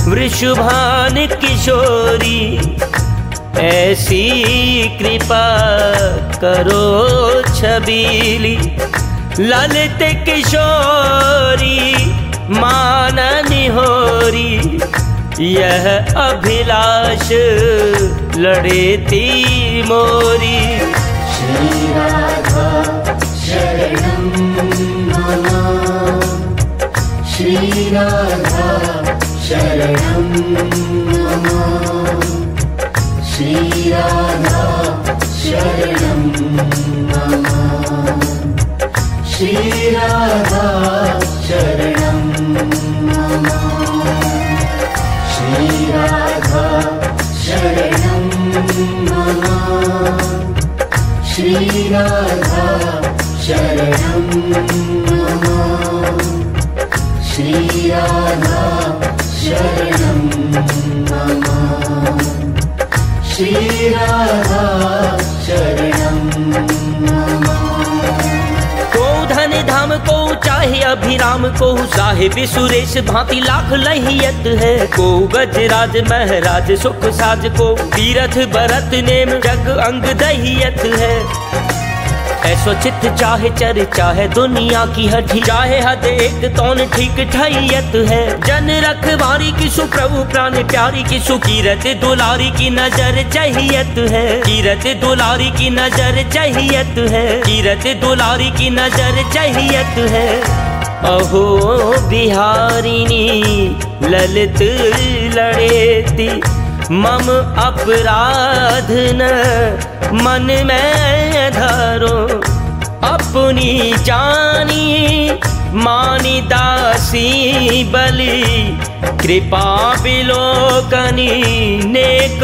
वृषभान किशोरी। ऐसी कृपा करो छबीली। ललित किशोरी मान निहोरी यह अभिलाष लड़ेती मोरी। श्रीराधा शरणं मम श्रीराधा शरणं मम श्रीराधा शरणं श्रीराधा शरणं श्रीराधा शरणं श्रीराधा शरणं श्रीराधा शरणं मम को धन धाम को चाहे अभिराम, को साहिब सुरेश भांति लाख लहियत है। को गजराज महराज, सुख साज को तीरथ भरत नेम जग अंग दहियत है। ऐसो चित चाहे चर चाहे दुनिया की हठी चाहे हद एक तौन ठीक ठैयत है। जन रखवारी की सुप्रभु प्राण प्यारी की सुकीरत दुलारी की नज़र चाहियत है। कीरत दुलारी की नज़र चाहियत है। कीरत दुलारी की नज़र चाहियत है। अहो बिहारिणी ललित लड़ेती मम अपराध न मन में धरो। अपनी जानी मानी दासी बलि। कृपा बिलोकनी नेक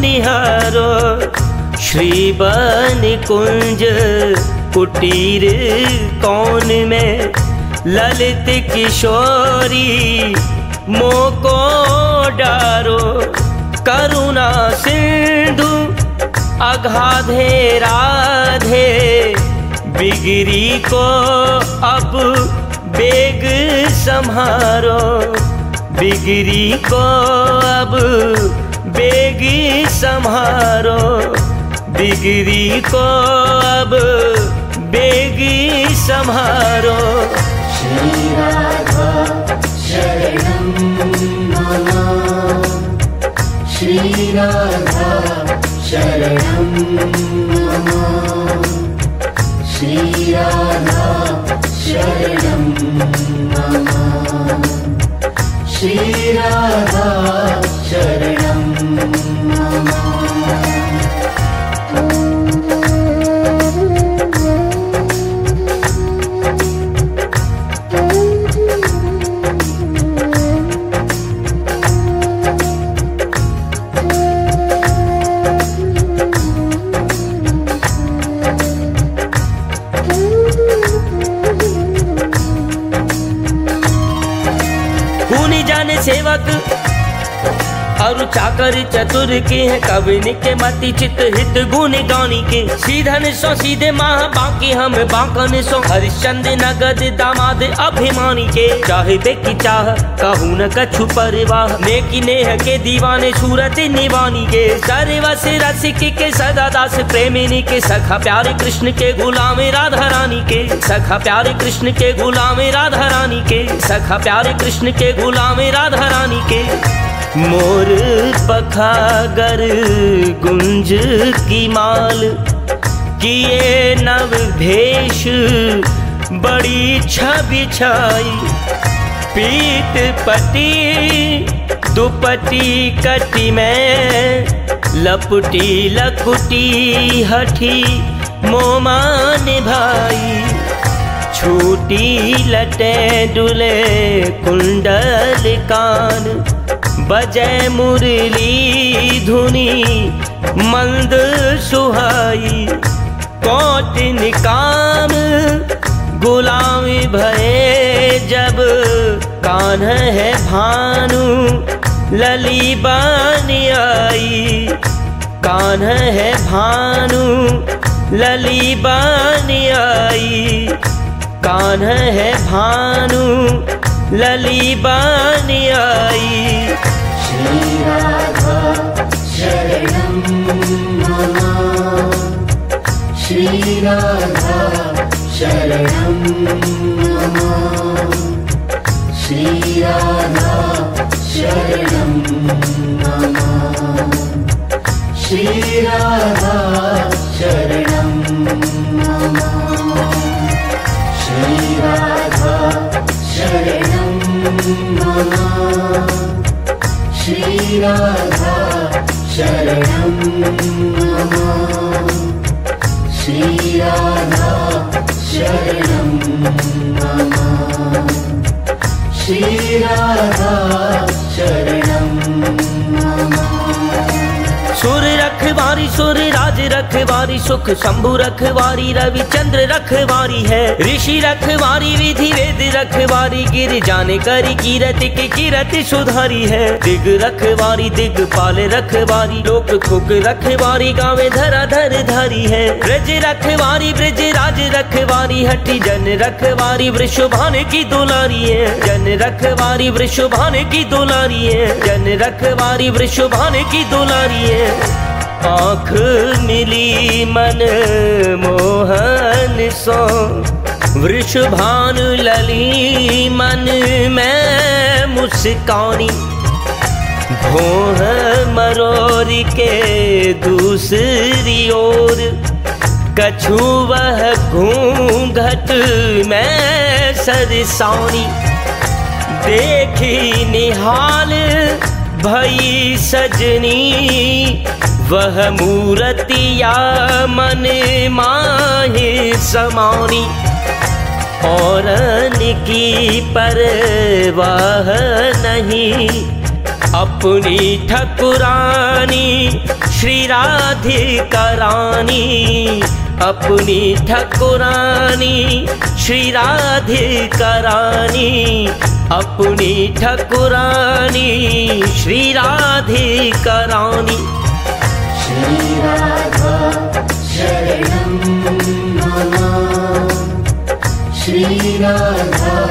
निहारो। श्री बन कुंज कुटीर कौन में? ललित किशोरी मोको डारो। करुणा सिंधु अगाधे राधे, बिगरी को अब बेग संहारो, बिगरी को अब बेगी संहारो, बिगरी को अब बेगी संहारो। श्रीराधा शरणं। मम श्रीराधा शरणं मम श्रीराधा शरणं मम श्रीराधा शरणं मम खूनी जाने सेवक। और चाकर चतुर के हैं कविन के मति चित हित गुण गानी के। सीधन सो सीधे माह बाकी, हम बांकन सो। हरिश्चंद नगद दामाद अभिमानी के। चाहे बेकी चाह, कहू न कछु परवाह। नेकी नेह के दीवाने सूरत निवानी के। सर्वस रसिक के सदा दास प्रेमिनी के। सखा प्यारे कृष्ण के गुलाम राधा रानी के। सखा प्यारे कृष्ण के गुलाम राधा रानी के। सखा प्यारे कृष्ण के गुलाम राधा रानी के। मोर पखागर गुंज की माल, किए नव भेष बड़ी छवि छाई। पीत पटी दुपटी कटी में लपटी लकुटी हठी मोमान भाई छूटी लटे डुले कुंडल कान बजय मुरली धुनी, मंद सुहाई कौटिन काम गुलामी भये जब कान है भानु, लली आई, कान है भानु, लली आई, कान है भानु, लली आई। श्रीराधा शरणं श्रीराधा शरणं मम श्रीराधा शरणं मम श्रीराधा शरणं श्रीराधा शरणं मम श्रीराधा शरणं मम श्रीराधा शरणं सुर रखवारी, सुर राज रखवारी, सुख शंभु रखवारी रवि चंद्र रखवारी है। ऋषि रखवारी, विधि वेद रखवारी, गिर जाने करी, कीरत की कीरत सुधारी है। दिग रखवारी, दिग पाल रखवारी, लोक थुक रखवारी, गावे धरा धर धारी है। ब्रज रखवारी, ब्रज राज रखवारी, हठी जन रखवारी, वृषभान की दुलारी है। जन रखवारी, वृषभान की दुलारी है। जन रखवारी, वृषभान की दुलारी है। आँख मिली मन मोहन सो। वृषभान लली मन में मुस्कानी। भोह मरोरी के दूसरी ओर। कछु वह घूंघट में सरसानी। देखी निहाल भई सजनी, वह मूर्तिया मन माहे समानी। और की परवाह नहीं, अपनी ठकुरानी, श्री रानी। अपनी ठकुरानी, श्री राधे करानी। अपनी ठकुरानी, श्री राधे करानी। श्री श्री राधा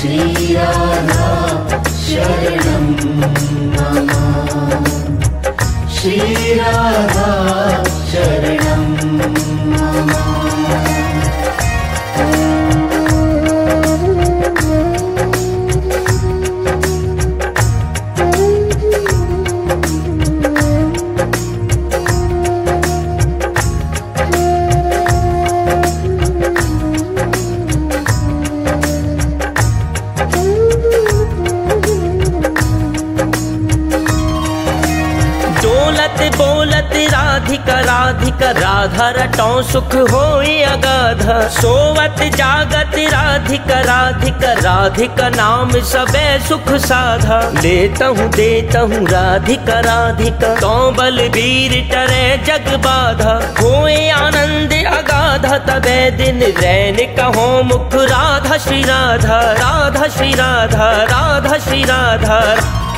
श्री राधा श्रीराधा शरणम् राधा रटो सुख होए अगाध। सोवत जागत राधिक राधिक राधिक नाम सबे सुख साधा। लेता हूँ देता हूँ राधिका राधिका तो बलबीर टरे जग बाधा। होए आनंद अगाधा, तबे दिन रैन कहो मुख राधा श्री राधा। राधा श्री राधा राधा श्री राधा।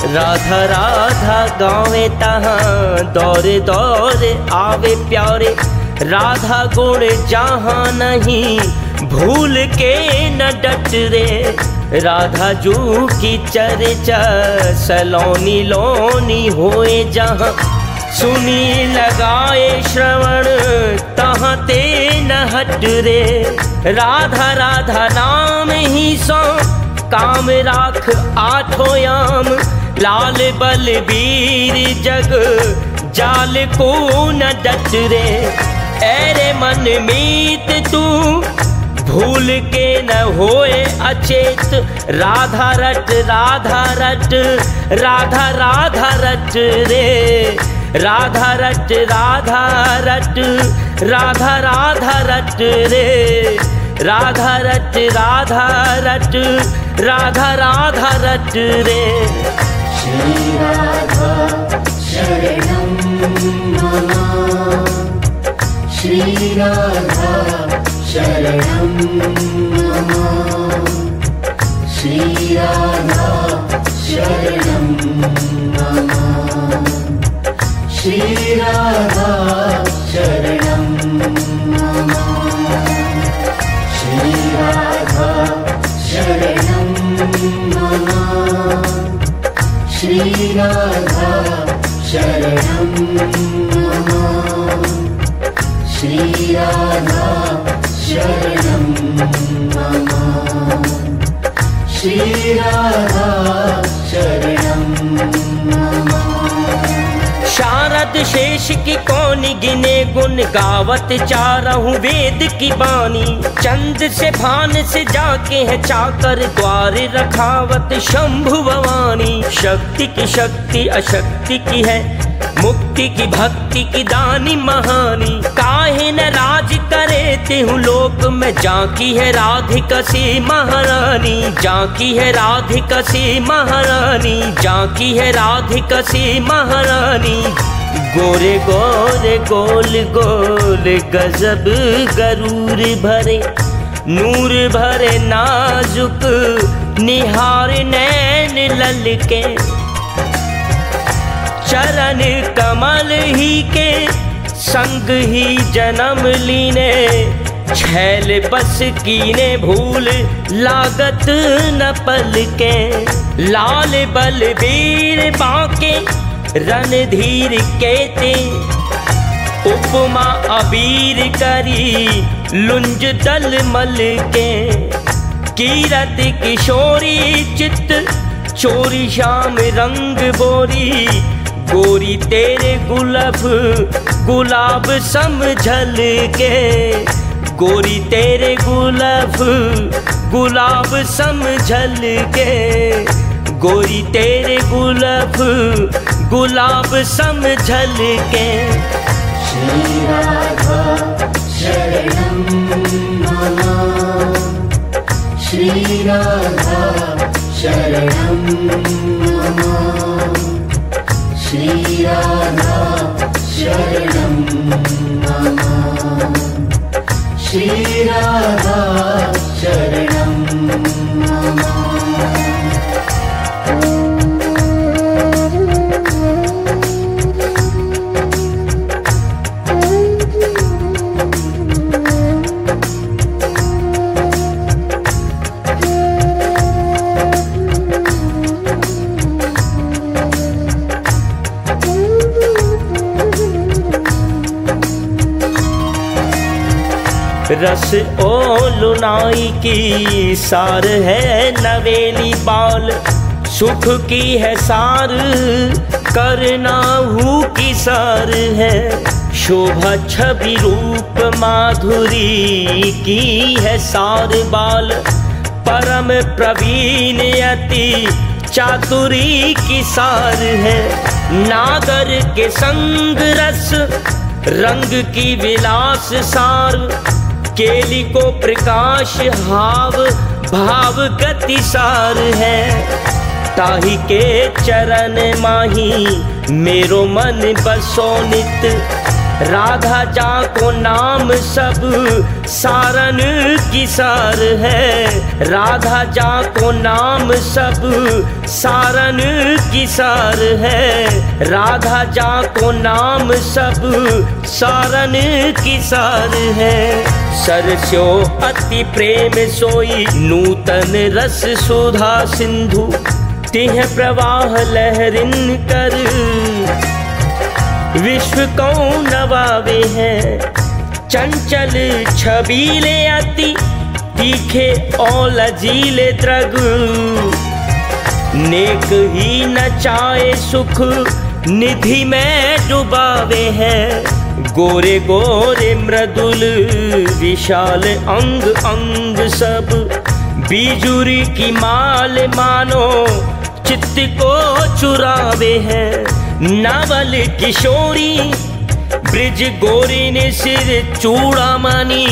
राधा राधा गावे तहाँ, दौर दौर आवे प्यारे। राधा गुण जहाँ नहीं, भूल के न डट रे। राधा जू की चर्चा सलोनी लोनी होए जहाँ। सुनी लगाए श्रवण तहाँ ते न हट रे। राधा राधा नाम ही सो, काम राख आठो याम। लाल बल वीर जग, जाल को न डट ऐरे मन मीत तू, भूल के न होए अचेत। राधा रट राधा रट, राधा राधा रट रे। राधा रट राधा रट, राधा राधा रट रे। राधा रट राधा रट, राधा राधा रट रे। श्रीराधा शरणं श्रीराधा शरणं मम श्रीराधा शरणं श्रीराधा शरणं श्रीराधा शरणं श्रीराधा शरणं श्रीराधा शरणं श्रीराधा शरणं शारद शेष की कौन गिने गुण? गावत चारहूं वेद की बानी चंद से भान से जाके है चाकर, द्वार रखावत शंभु भवानी। शक्ति की शक्ति, अशक्ति की है मुक्ति की भक्ति की दानी महानी। काहे न राज करे हूँ लोक में, जाकी है राधिका से महारानी। जाकी है राधिका से महारानी, जाकी है राधिका से महारानी। गोरे गोरे गोल गोल गजब गरूर भरे, नूर भरे नाजुक, निहार नैन लल के चरण कमल ही के संग ही जन्म लीने, छैल बस कीने भूल लागत न पल के। लाल बल वीर बाके रणधीर केते, उपमा अबीर करी लुंज दल मल के। कीरत किशोरी चित चोरी शाम रंग बोरी गोरी तेरे गुलाब गुलाब समझल के। गोरी तेरे गुलाब गुलाब समझल के। गोरी तेरे गुलाब गुलाब समझल के। श्री राधा शरणं मम श्री राधा, शरणं मम श्रीराधा शरणं श्रीराधा शरणं रस ओ लुनाई की सार है नवेली बाल। सुख की है सार, करना हूँ की सार है। शोभा छवि रूप माधुरी की है सार बाल। परम प्रवीण अति चातुरी की सार है। नागर के संग रस, रंग की विलास सार। केली को प्रकाश हाव, भाव गति सार है। ताही के चरण माही, मेरो मन बसो नित राधा जा को नाम सब सारन की सार है। राधा जा को नाम सब सारन की सार है। राधा जा को नाम सब सारन की सार है। सरस्यो अति प्रेम सोई नूतन रस सुधा सिंधु। तिह प्रवाह लहरिन कर। विश्व को नवावे हैं? चंचल छबीले अति, तीखे और लजीले द्रग। नेक ही नचाए सुख निधि में डुबावे हैं। गोरे गोरे मृदुल, विशाल अंग अंग सब। बीजुरी की माल मानो, चित्त को चुरावे हैं। नवल किशोरी, ब्रिज गोरी ने सिर चूड़ा मानी।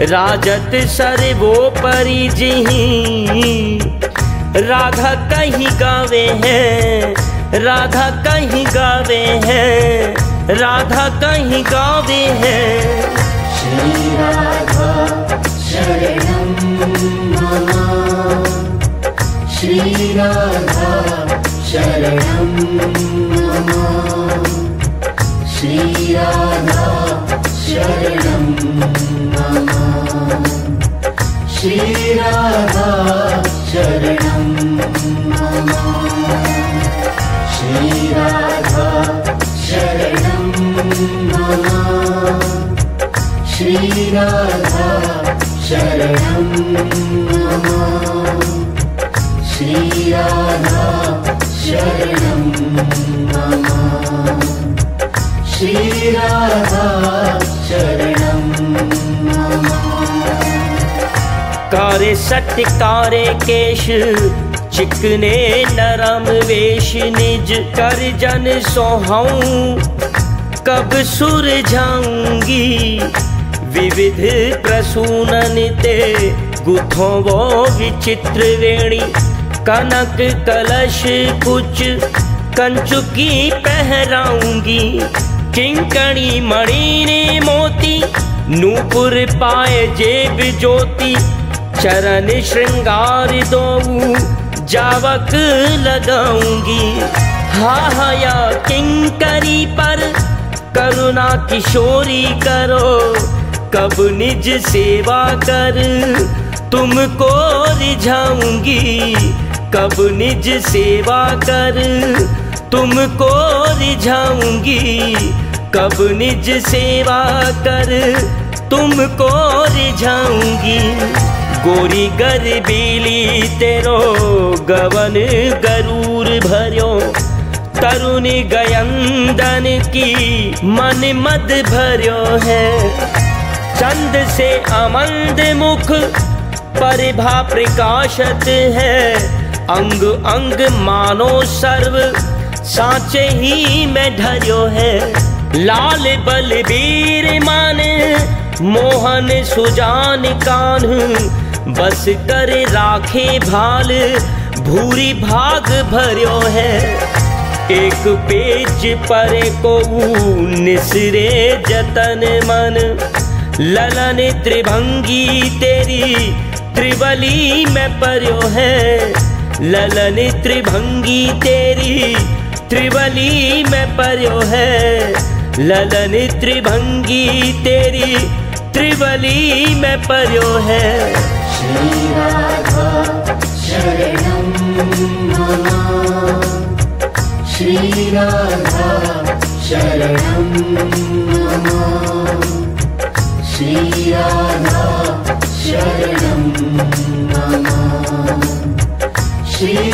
राजत सर वो जी राधा कहीं गावे हैं राधा कहीं गावे हैं, राधा कहीं गावे हैं। श्री राधा शरणं मम। श्री राधा शरणं मम। श्री राधा शरणं मम। श्री राधा शरणं श्रीराधा शरणं श्रीराधा शरणं श्रीराधा शरणं श्रीराधा शरणं कार्य सत्य कार्य केश चिकने नरम वेश निज कर जन सोहाऊं। कब सुर जाऊँगी विविध प्रसूनन ते गुथों वो विचित्र वेणी। कनक कलश कुछ कंचुकी पहराऊँगी। किंकणी मणि ने मोती, नूपुर पाए जेब ज्योति। चरण श्रृंगार दो जावक लगाऊँगी। हा हा, या किंकरी पर करुणा किशोरी करो। कब निज सेवा कर तुमको रिझाऊँगी। कब निज सेवा कर तुमको रिझाऊँगी। कब निज सेवा कर तुमको रिझाऊँगी। गोरी गर बेली, तेरो गवन गरूर भर्यो। तरुण गयंदन की मन मद भर्यो है। चंद से अमंद मुख, परिभा प्रकाशत है। अंग अंग मानो सर्व, साचे ही में ढर्यो है। लाल बलबीर मान मोहन सुजान कान बस कर राखे भाल, भूरी भाग भर्यो है। एक पेज पर को निसरे जतन मन, ललन त्रिभंगी तेरी त्रिवली में पर्यो है। ललन त्रिभंगी तेरी त्रिवली में पर्यो है। ललन त्रिभंगी तेरी त्रिवली में पर्यो है। श्री राधा श्री श्री श्री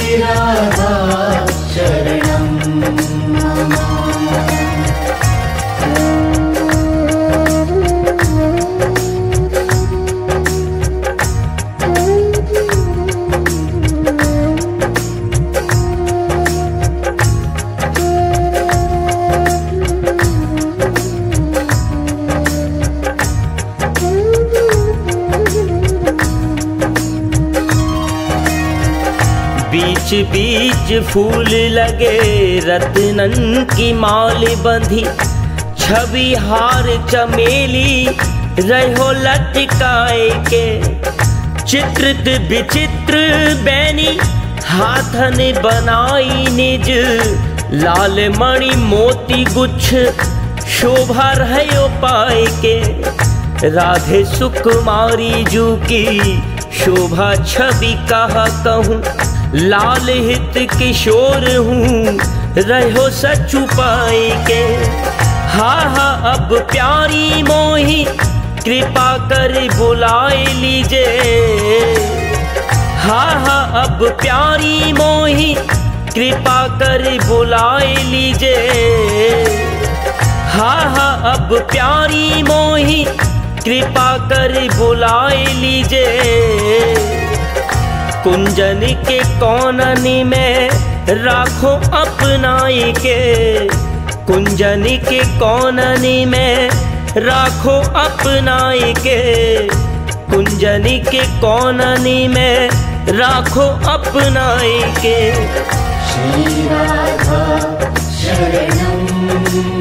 बीच बीच फूल लगे, रत्नन की माल बंधी। छवि हार चमेली, रहो लटकाए के। चित्रित विचित्र बैनी, हाथन बनाई निज। लाल मणि मोती गुच्छ, शोभा रहो पाए के। राधे सुकुमारी जू की शोभा छवि कहा कहूँ? लाल हित किशोर हूँ। रहो सचु पाए के। हा हा, अब प्यारी मोही, कृपा कर बुलाए लीजे हा हा, अब प्यारी मोही, कृपा कर बुलाए लीजे हा हा, अब प्यारी मोही, कृपा कर बुलाए लीजे कुंजन के कौननी में राखो अपनाई के। कुंजन के कौननी में राखो अपनाई के। कुंजनी के कौननी में राखो अपनाई के। श्रीराधा शरणं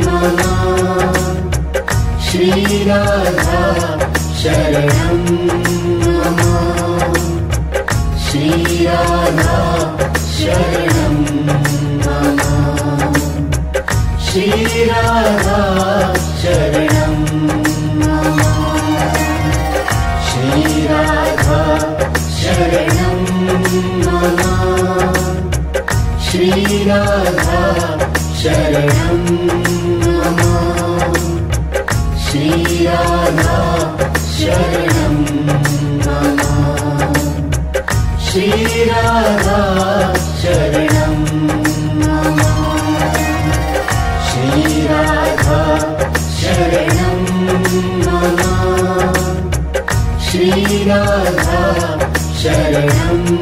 मम श्रीराधा शरणं मम। श्रीराधा शरणं मम श्रीराधा शरणं मम श्रीराधा शरणं मम श्रीराधा शरणं मम श्रीराधा शरणं श्रीराधा शरणं। श्रीराधा शरणं। श्रीराधा शरणं